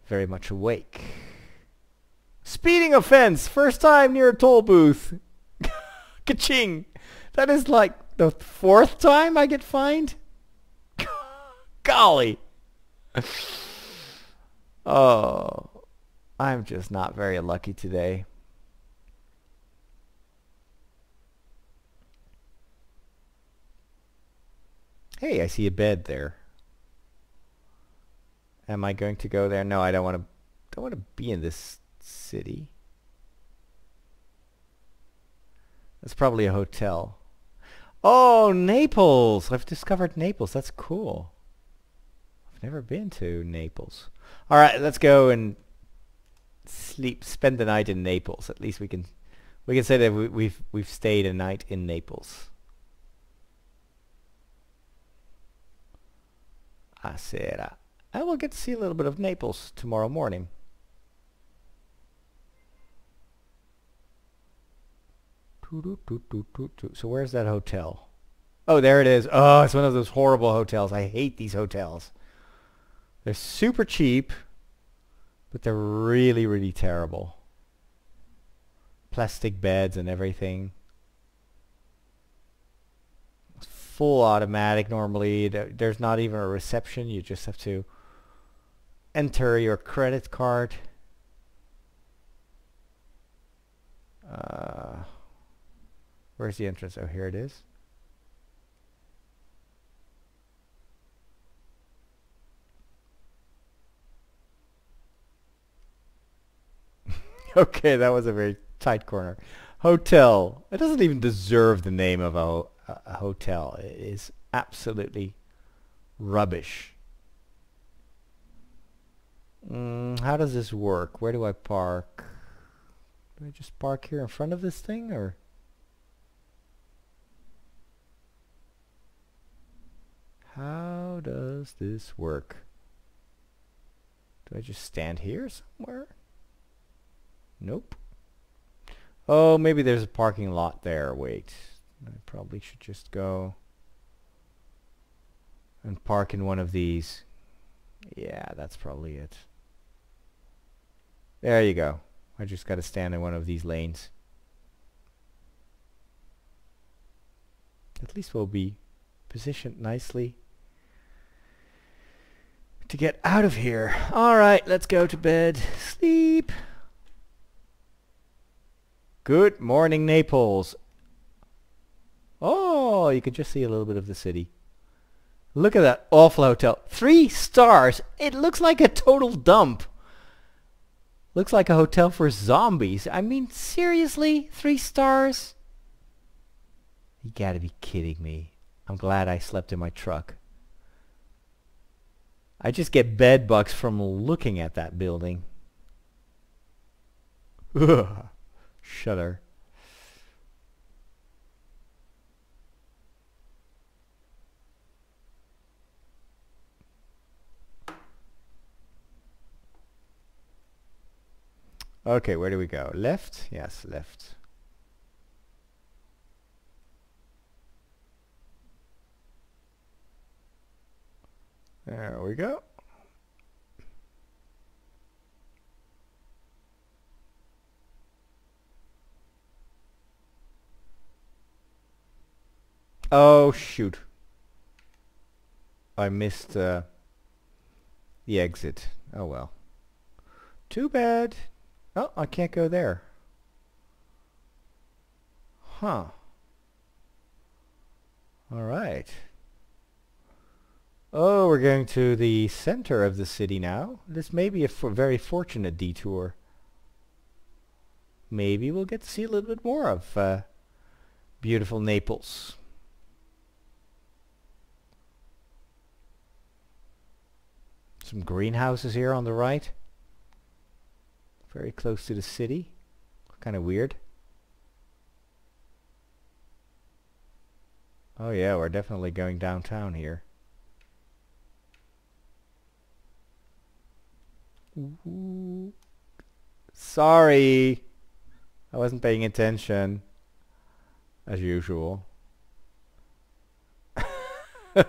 very much awake. Speeding offense, first time near a toll booth. Kaching. That is like the fourth time I get fined. Golly. oh. I'm just not very lucky today. Hey, I see a bed there. Am I going to go there? No, I don't want to don't want to be in this city. That's probably a hotel. Oh, Naples! I've discovered Naples. That's cool. I've never been to Naples. All right, let's go and sleep, spend the night in Naples. At least we can, we can say that we, we've we've stayed a night in Naples. I said I, I will get to see a little bit of Naples tomorrow morning. So where's that hotel? Oh, there it is. Oh, it's one of those horrible hotels. I hate these hotels. They're super cheap but they're really, really terrible. Plastic beds and everything. Full automatic normally. There's not even a reception. You just have to enter your credit card. Uh, where's the entrance? Oh, here it is. okay, that was a very tight corner. Hotel. It doesn't even deserve the name of a, a hotel. It is absolutely rubbish. Mm, how does this work? Where do I park? Do I just park here in front of this thing or? How does this work? Do I just stand here somewhere? Nope. Oh, maybe there's a parking lot there. Wait. I probably should just go and park in one of these. Yeah, that's probably it. There you go. I just got to stand in one of these lanes. At least we'll be positioned nicely to get out of here. All right, let's go to bed. Sleep. Good morning, Naples. Oh, you can just see a little bit of the city. Look at that awful hotel. Three stars. It looks like a total dump. Looks like a hotel for zombies. I mean, seriously? Three stars? You gotta be kidding me. I'm glad I slept in my truck. I just get bed bugs from looking at that building. Shudder. Okay, where do we go? Left? Yes, left. There we go. Oh shoot. I missed uh, the exit. Oh well. Too bad. Oh, I can't go there. Huh. Alright. Oh, we're going to the center of the city now. This may be a very fortunate detour. Maybe we'll get to see a little bit more of uh, beautiful Naples. Some greenhouses here on the right. Very close to the city. Kind of weird. Oh yeah, we're definitely going downtown here. Sorry. I wasn't paying attention. As usual. oh,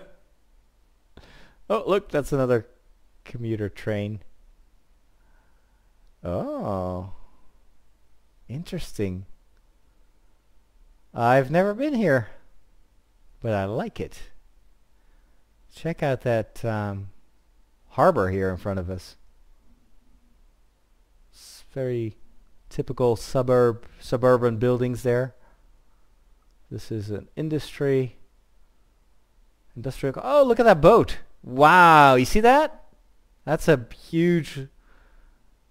look, that's another commuter train. Oh. Interesting. I've never been here, but I like it. Check out that um, harbor here in front of us. It's very typical suburb suburban buildings there. This is an industry. Industrial. Oh, look at that boat. Wow, you see that? That's a huge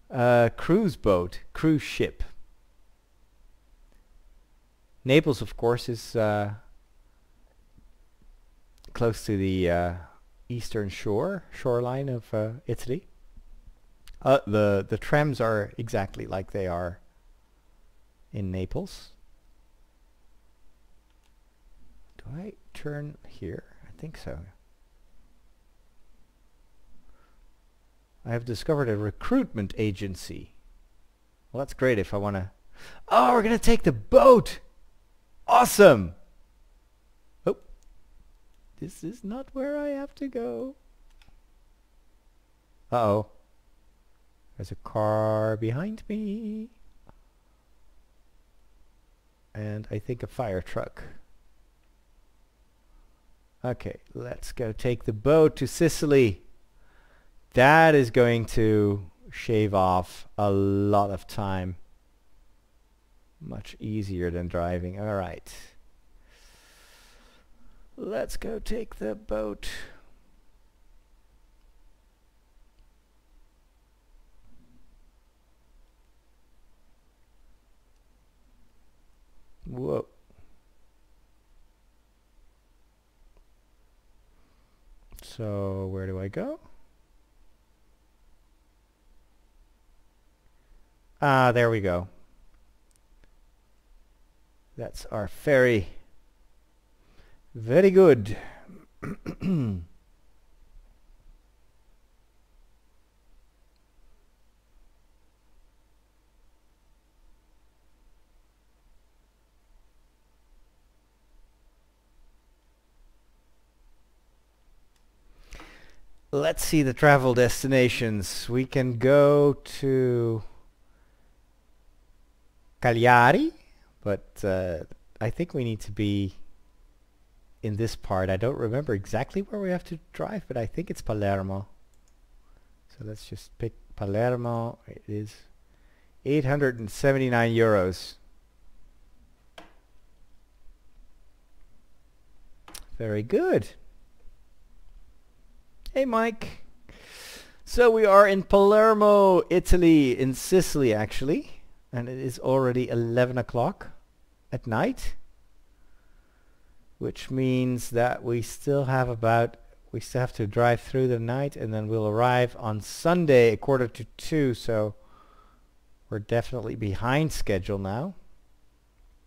uh, cruise boat, cruise ship. Naples, of course, is uh, close to the uh, eastern shore, shoreline of uh, Italy. Uh, the the trams are exactly like they are in Naples. Do I turn here? I think so. I have discovered a recruitment agency. Well, that's great if I want to... Oh, we're going to take the boat! Awesome! Oh. This is not where I have to go. Uh-oh. There's a car behind me. And I think a fire truck. Okay, let's go take the boat to Sicily. That is going to shave off a lot of time. Much easier than driving. All right. Let's go take the boat. Whoa. So where do I go? Ah, there we go. That's our ferry. Very good. Let's see the travel destinations. We can go to Cagliari, but uh, I think we need to be in this part. I don't remember exactly where we have to drive, but I think it's Palermo. So let's just pick Palermo. It is 879 euros. Very good. Hey, Mike. So we are in Palermo, Italy, in Sicily actually, and it is already 11 o'clock at night, which means that we still have about, we still have to drive through the night and then we'll arrive on Sunday a quarter to two, so we're definitely behind schedule now.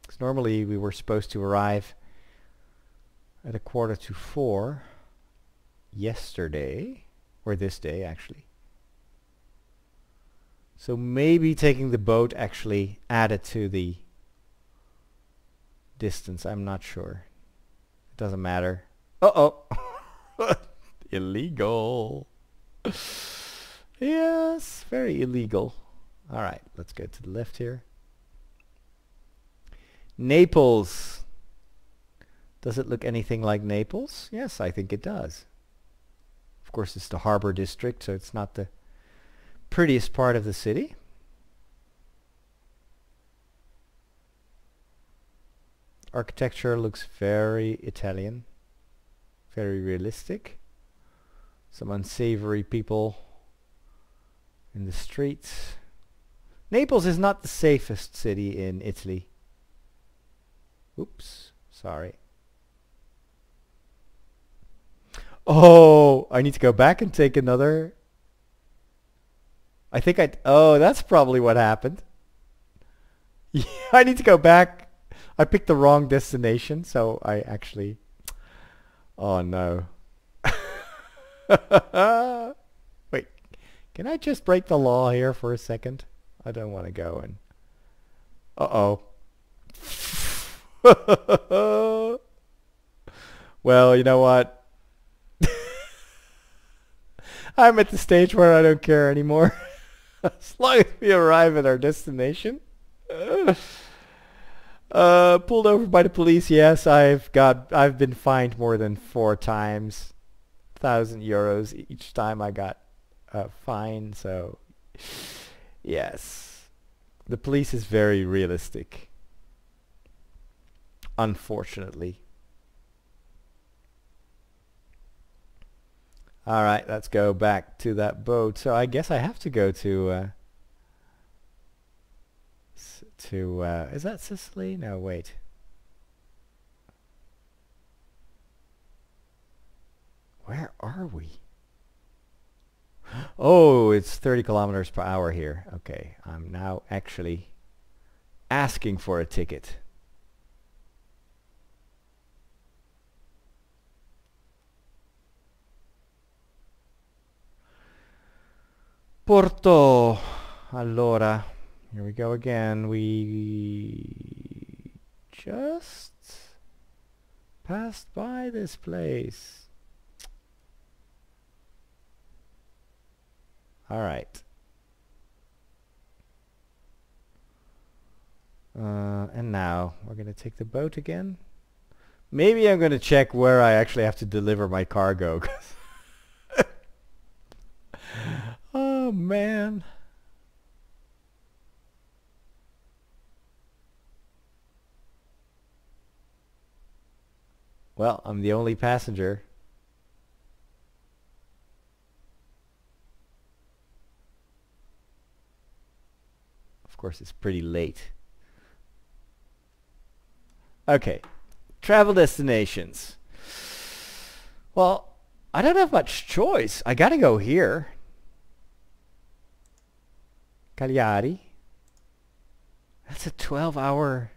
Because normally we were supposed to arrive at a quarter to four yesterday or this day actually. So maybe taking the boat actually added to the distance. I'm not sure. It doesn't matter. Uh-oh. illegal. yes, very illegal. All right, let's go to the left here. Naples. Does it look anything like Naples? Yes, I think it does. Of course, it's the harbor district, so it's not the prettiest part of the city. Architecture looks very Italian, very realistic. Some unsavory people in the streets. Naples is not the safest city in Italy. Oops, sorry. Oh, I need to go back and take another. I think I, oh, that's probably what happened. I need to go back. I picked the wrong destination, so I actually, oh no. Wait, can I just break the law here for a second? I don't want to go and, uh-oh. well, you know what? I'm at the stage where I don't care anymore. as long as we arrive at our destination. Uh, pulled over by the police. Yes, I've got. I've been fined more than four times, thousand euros each time I got a fine. So, yes, the police is very realistic. Unfortunately. All right, let's go back to that boat. So I guess I have to go to uh, to uh, is that Sicily? No, wait. Where are we? Oh, it's 30 kilometers per hour here. Okay, I'm now actually asking for a ticket. Porto. Allora, here we go again. We just passed by this place. All right. Uh, and now we're going to take the boat again. Maybe I'm going to check where I actually have to deliver my cargo. Oh, man. Well, I'm the only passenger. Of course, it's pretty late. Okay. Travel destinations. Well, I don't have much choice. I gotta go here. Cagliari. That's a 12 hour...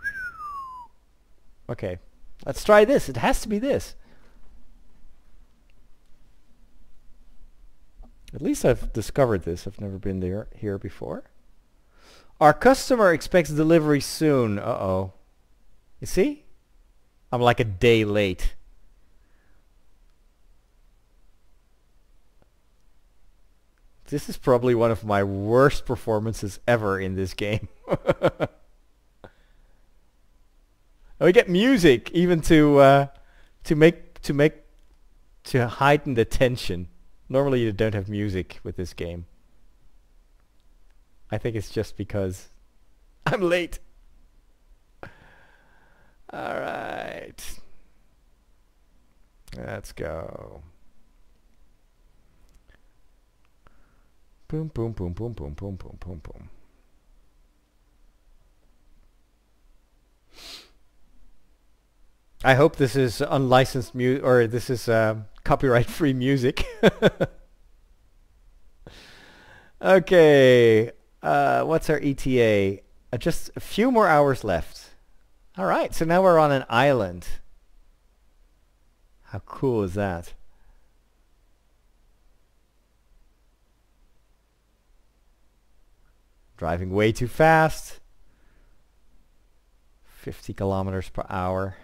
Okay, let's try this. It has to be this. At least I've discovered this. I've never been there here before. Our customer expects delivery soon. Uh-oh. You see? I'm like a day late. This is probably one of my worst performances ever in this game. we get music even to uh, to make to make to heighten the tension. Normally you don't have music with this game. I think it's just because I'm late. All right. Let's go. Boom, boom, boom, boom, boom, boom, boom, boom, boom. I hope this is unlicensed music, or this is uh, copyright-free music. okay, uh, what's our ETA? Uh, just a few more hours left. All right, so now we're on an island. How cool is that? Driving way too fast. 50 kilometers per hour.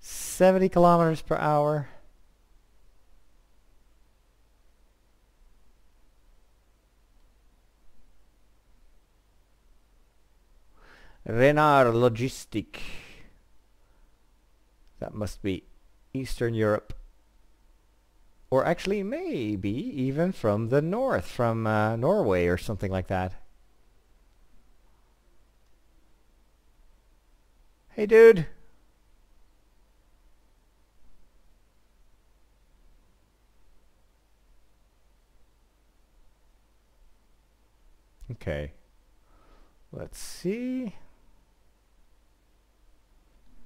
Seventy kilometers per hour. Renard Logistic. That must be Eastern Europe. Or actually maybe even from the north, from uh, Norway or something like that. Hey dude. Okay. Let's see.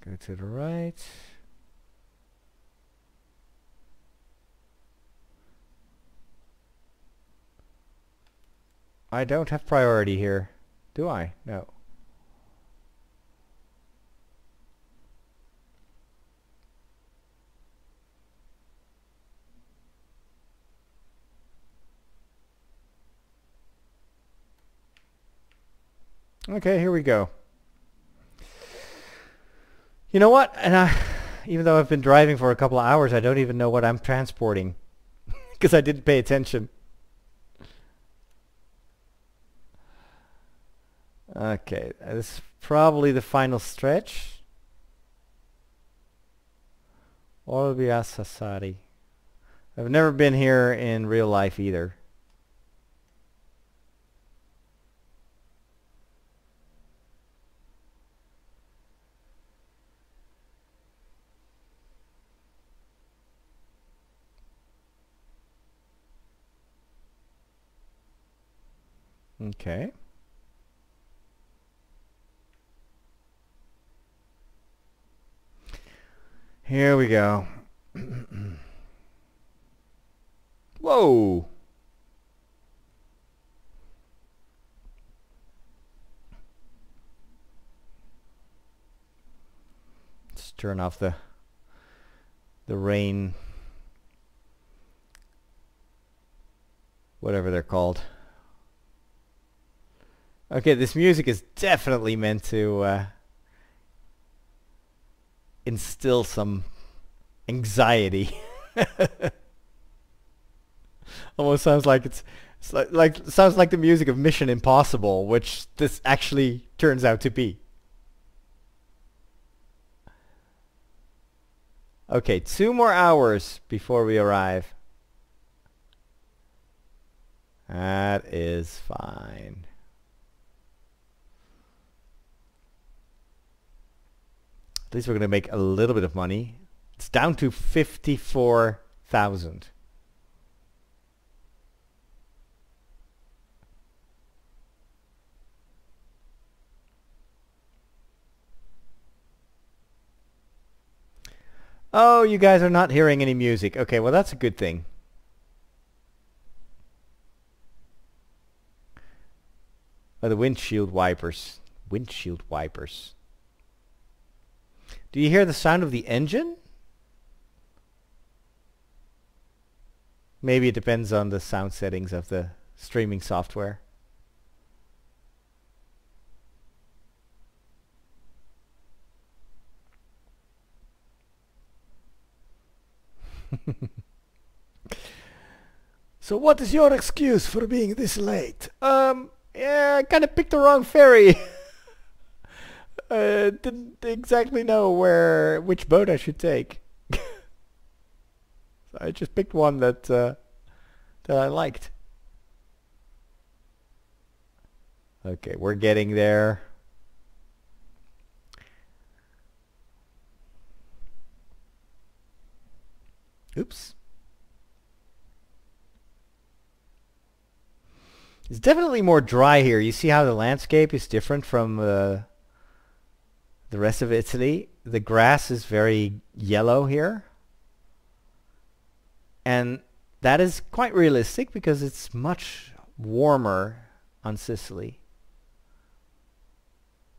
Go to the right. I don't have priority here. Do I? No. Okay, here we go. You know what? And I, even though I've been driving for a couple of hours, I don't even know what I'm transporting because I didn't pay attention. Okay, this is probably the final stretch. Olbia Sassari. I've never been here in real life either. Okay. Here we go. Whoa! Let's turn off the the rain whatever they're called. Okay, this music is definitely meant to uh, instill some anxiety. Almost sounds like it's, it's like, like sounds like the music of Mission Impossible, which this actually turns out to be. Okay, two more hours before we arrive. That is fine. At least we're going to make a little bit of money. It's down to 54,000. Oh, you guys are not hearing any music. Okay, well that's a good thing. Oh, the windshield wipers. Windshield wipers. Do you hear the sound of the engine? Maybe it depends on the sound settings of the streaming software. so what is your excuse for being this late? Um, yeah, I kind of picked the wrong ferry. uh, didn't exactly know where which boat I should take. so I just picked one that uh, that I liked. Okay, we're getting there. Oops. It's definitely more dry here. You see how the landscape is different from uh, the rest of Italy. The grass is very yellow here. And that is quite realistic because it's much warmer on Sicily.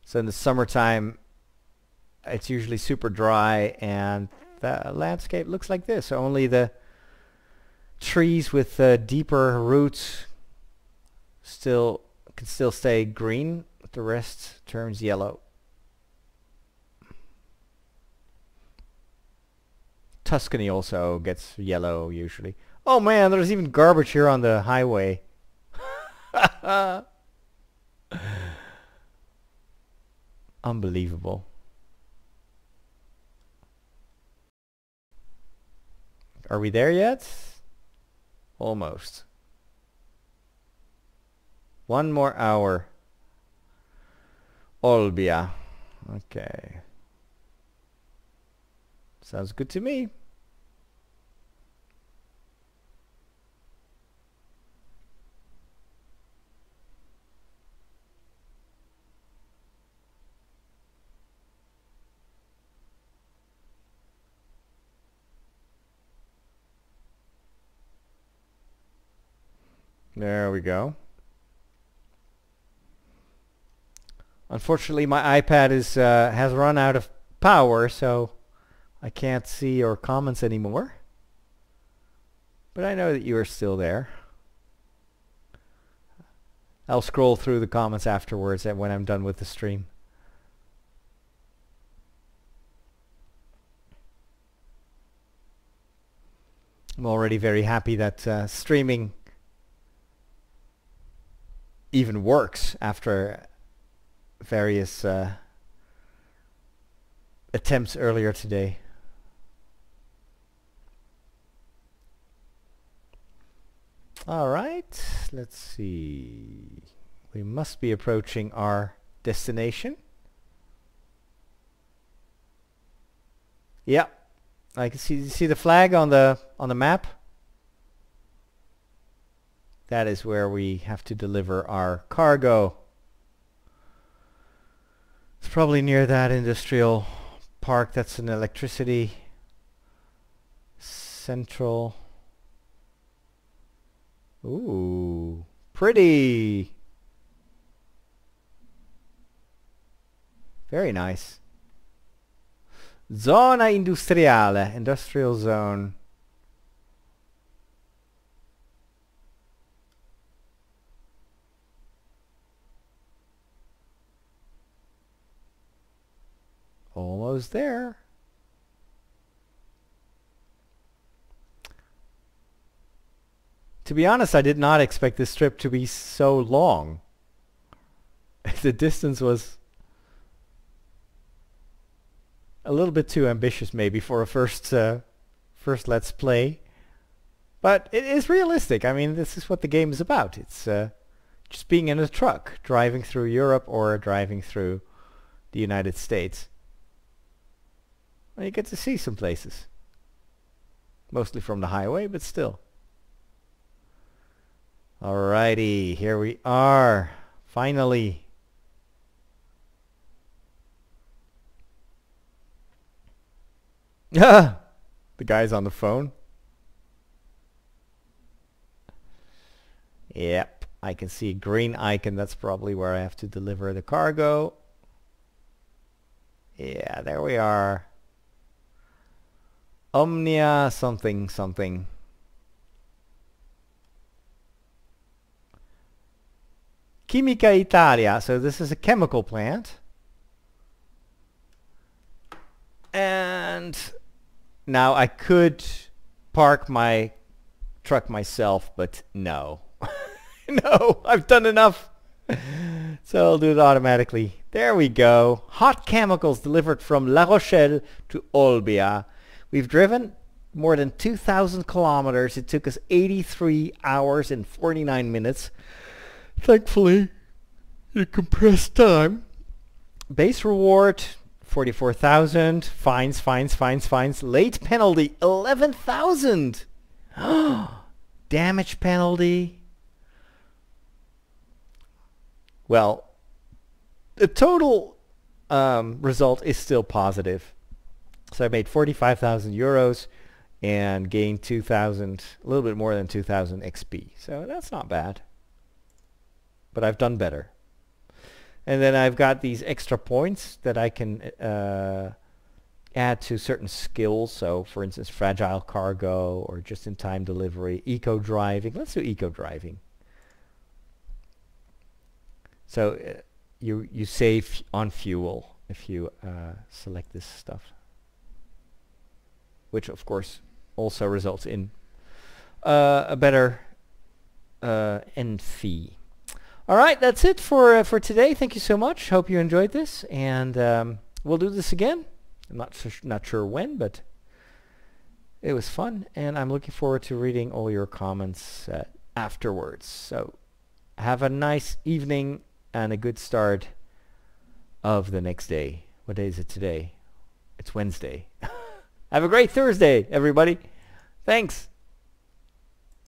So in the summertime, it's usually super dry and the landscape looks like this. Only the trees with uh, deeper roots still can still stay green. The rest turns yellow. Tuscany also gets yellow usually. Oh man, there's even garbage here on the highway. Unbelievable. Are we there yet? Almost. One more hour. Olbia. Okay. Sounds good to me. There we go. Unfortunately, my iPad is uh, has run out of power, so I can't see your comments anymore. But I know that you are still there. I'll scroll through the comments afterwards when I'm done with the stream. I'm already very happy that uh, streaming even works after various uh, attempts earlier today. All right, let's see. We must be approaching our destination. Yeah, I can see see the flag on the on the map. That is where we have to deliver our cargo. It's probably near that industrial park that's an electricity central. Ooh, pretty. Very nice. Zona industriale, industrial zone. Almost there. To be honest, I did not expect this trip to be so long. the distance was a little bit too ambitious maybe for a first uh, first let's play. But it is realistic. I mean, this is what the game is about. It's uh, just being in a truck, driving through Europe or driving through the United States. Well, you get to see some places. Mostly from the highway, but still. Alrighty, here we are. Finally. the guy's on the phone. Yep, I can see a green icon. That's probably where I have to deliver the cargo. Yeah, there we are. Omnia something something. Chimica Italia. So this is a chemical plant. And now I could park my truck myself, but no. no, I've done enough. so I'll do it automatically. There we go. Hot chemicals delivered from La Rochelle to Olbia. We've driven more than 2,000 kilometers. It took us 83 hours and 49 minutes. Thankfully, in compressed time. Base reward 44,000. Fines, fines, fines, fines. Late penalty, 11,000. Damage penalty. Well, the total um, result is still positive. So I made 45,000 euros and gained 2,000, a little bit more than 2,000 XP. So that's not bad. But I've done better. And then I've got these extra points that I can uh, add to certain skills. So for instance, fragile cargo or just-in-time delivery, eco driving. Let's do eco driving. So uh, you you save on fuel if you uh, select this stuff, which of course also results in uh, a better uh, end fee. All right, that's it for uh, for today. Thank you so much. Hope you enjoyed this, and um, we'll do this again. I'm not not sure when, but it was fun, and I'm looking forward to reading all your comments uh, afterwards. So have a nice evening and a good start of the next day. What day is it today? It's Wednesday. Have a great Thursday, everybody. Thanks.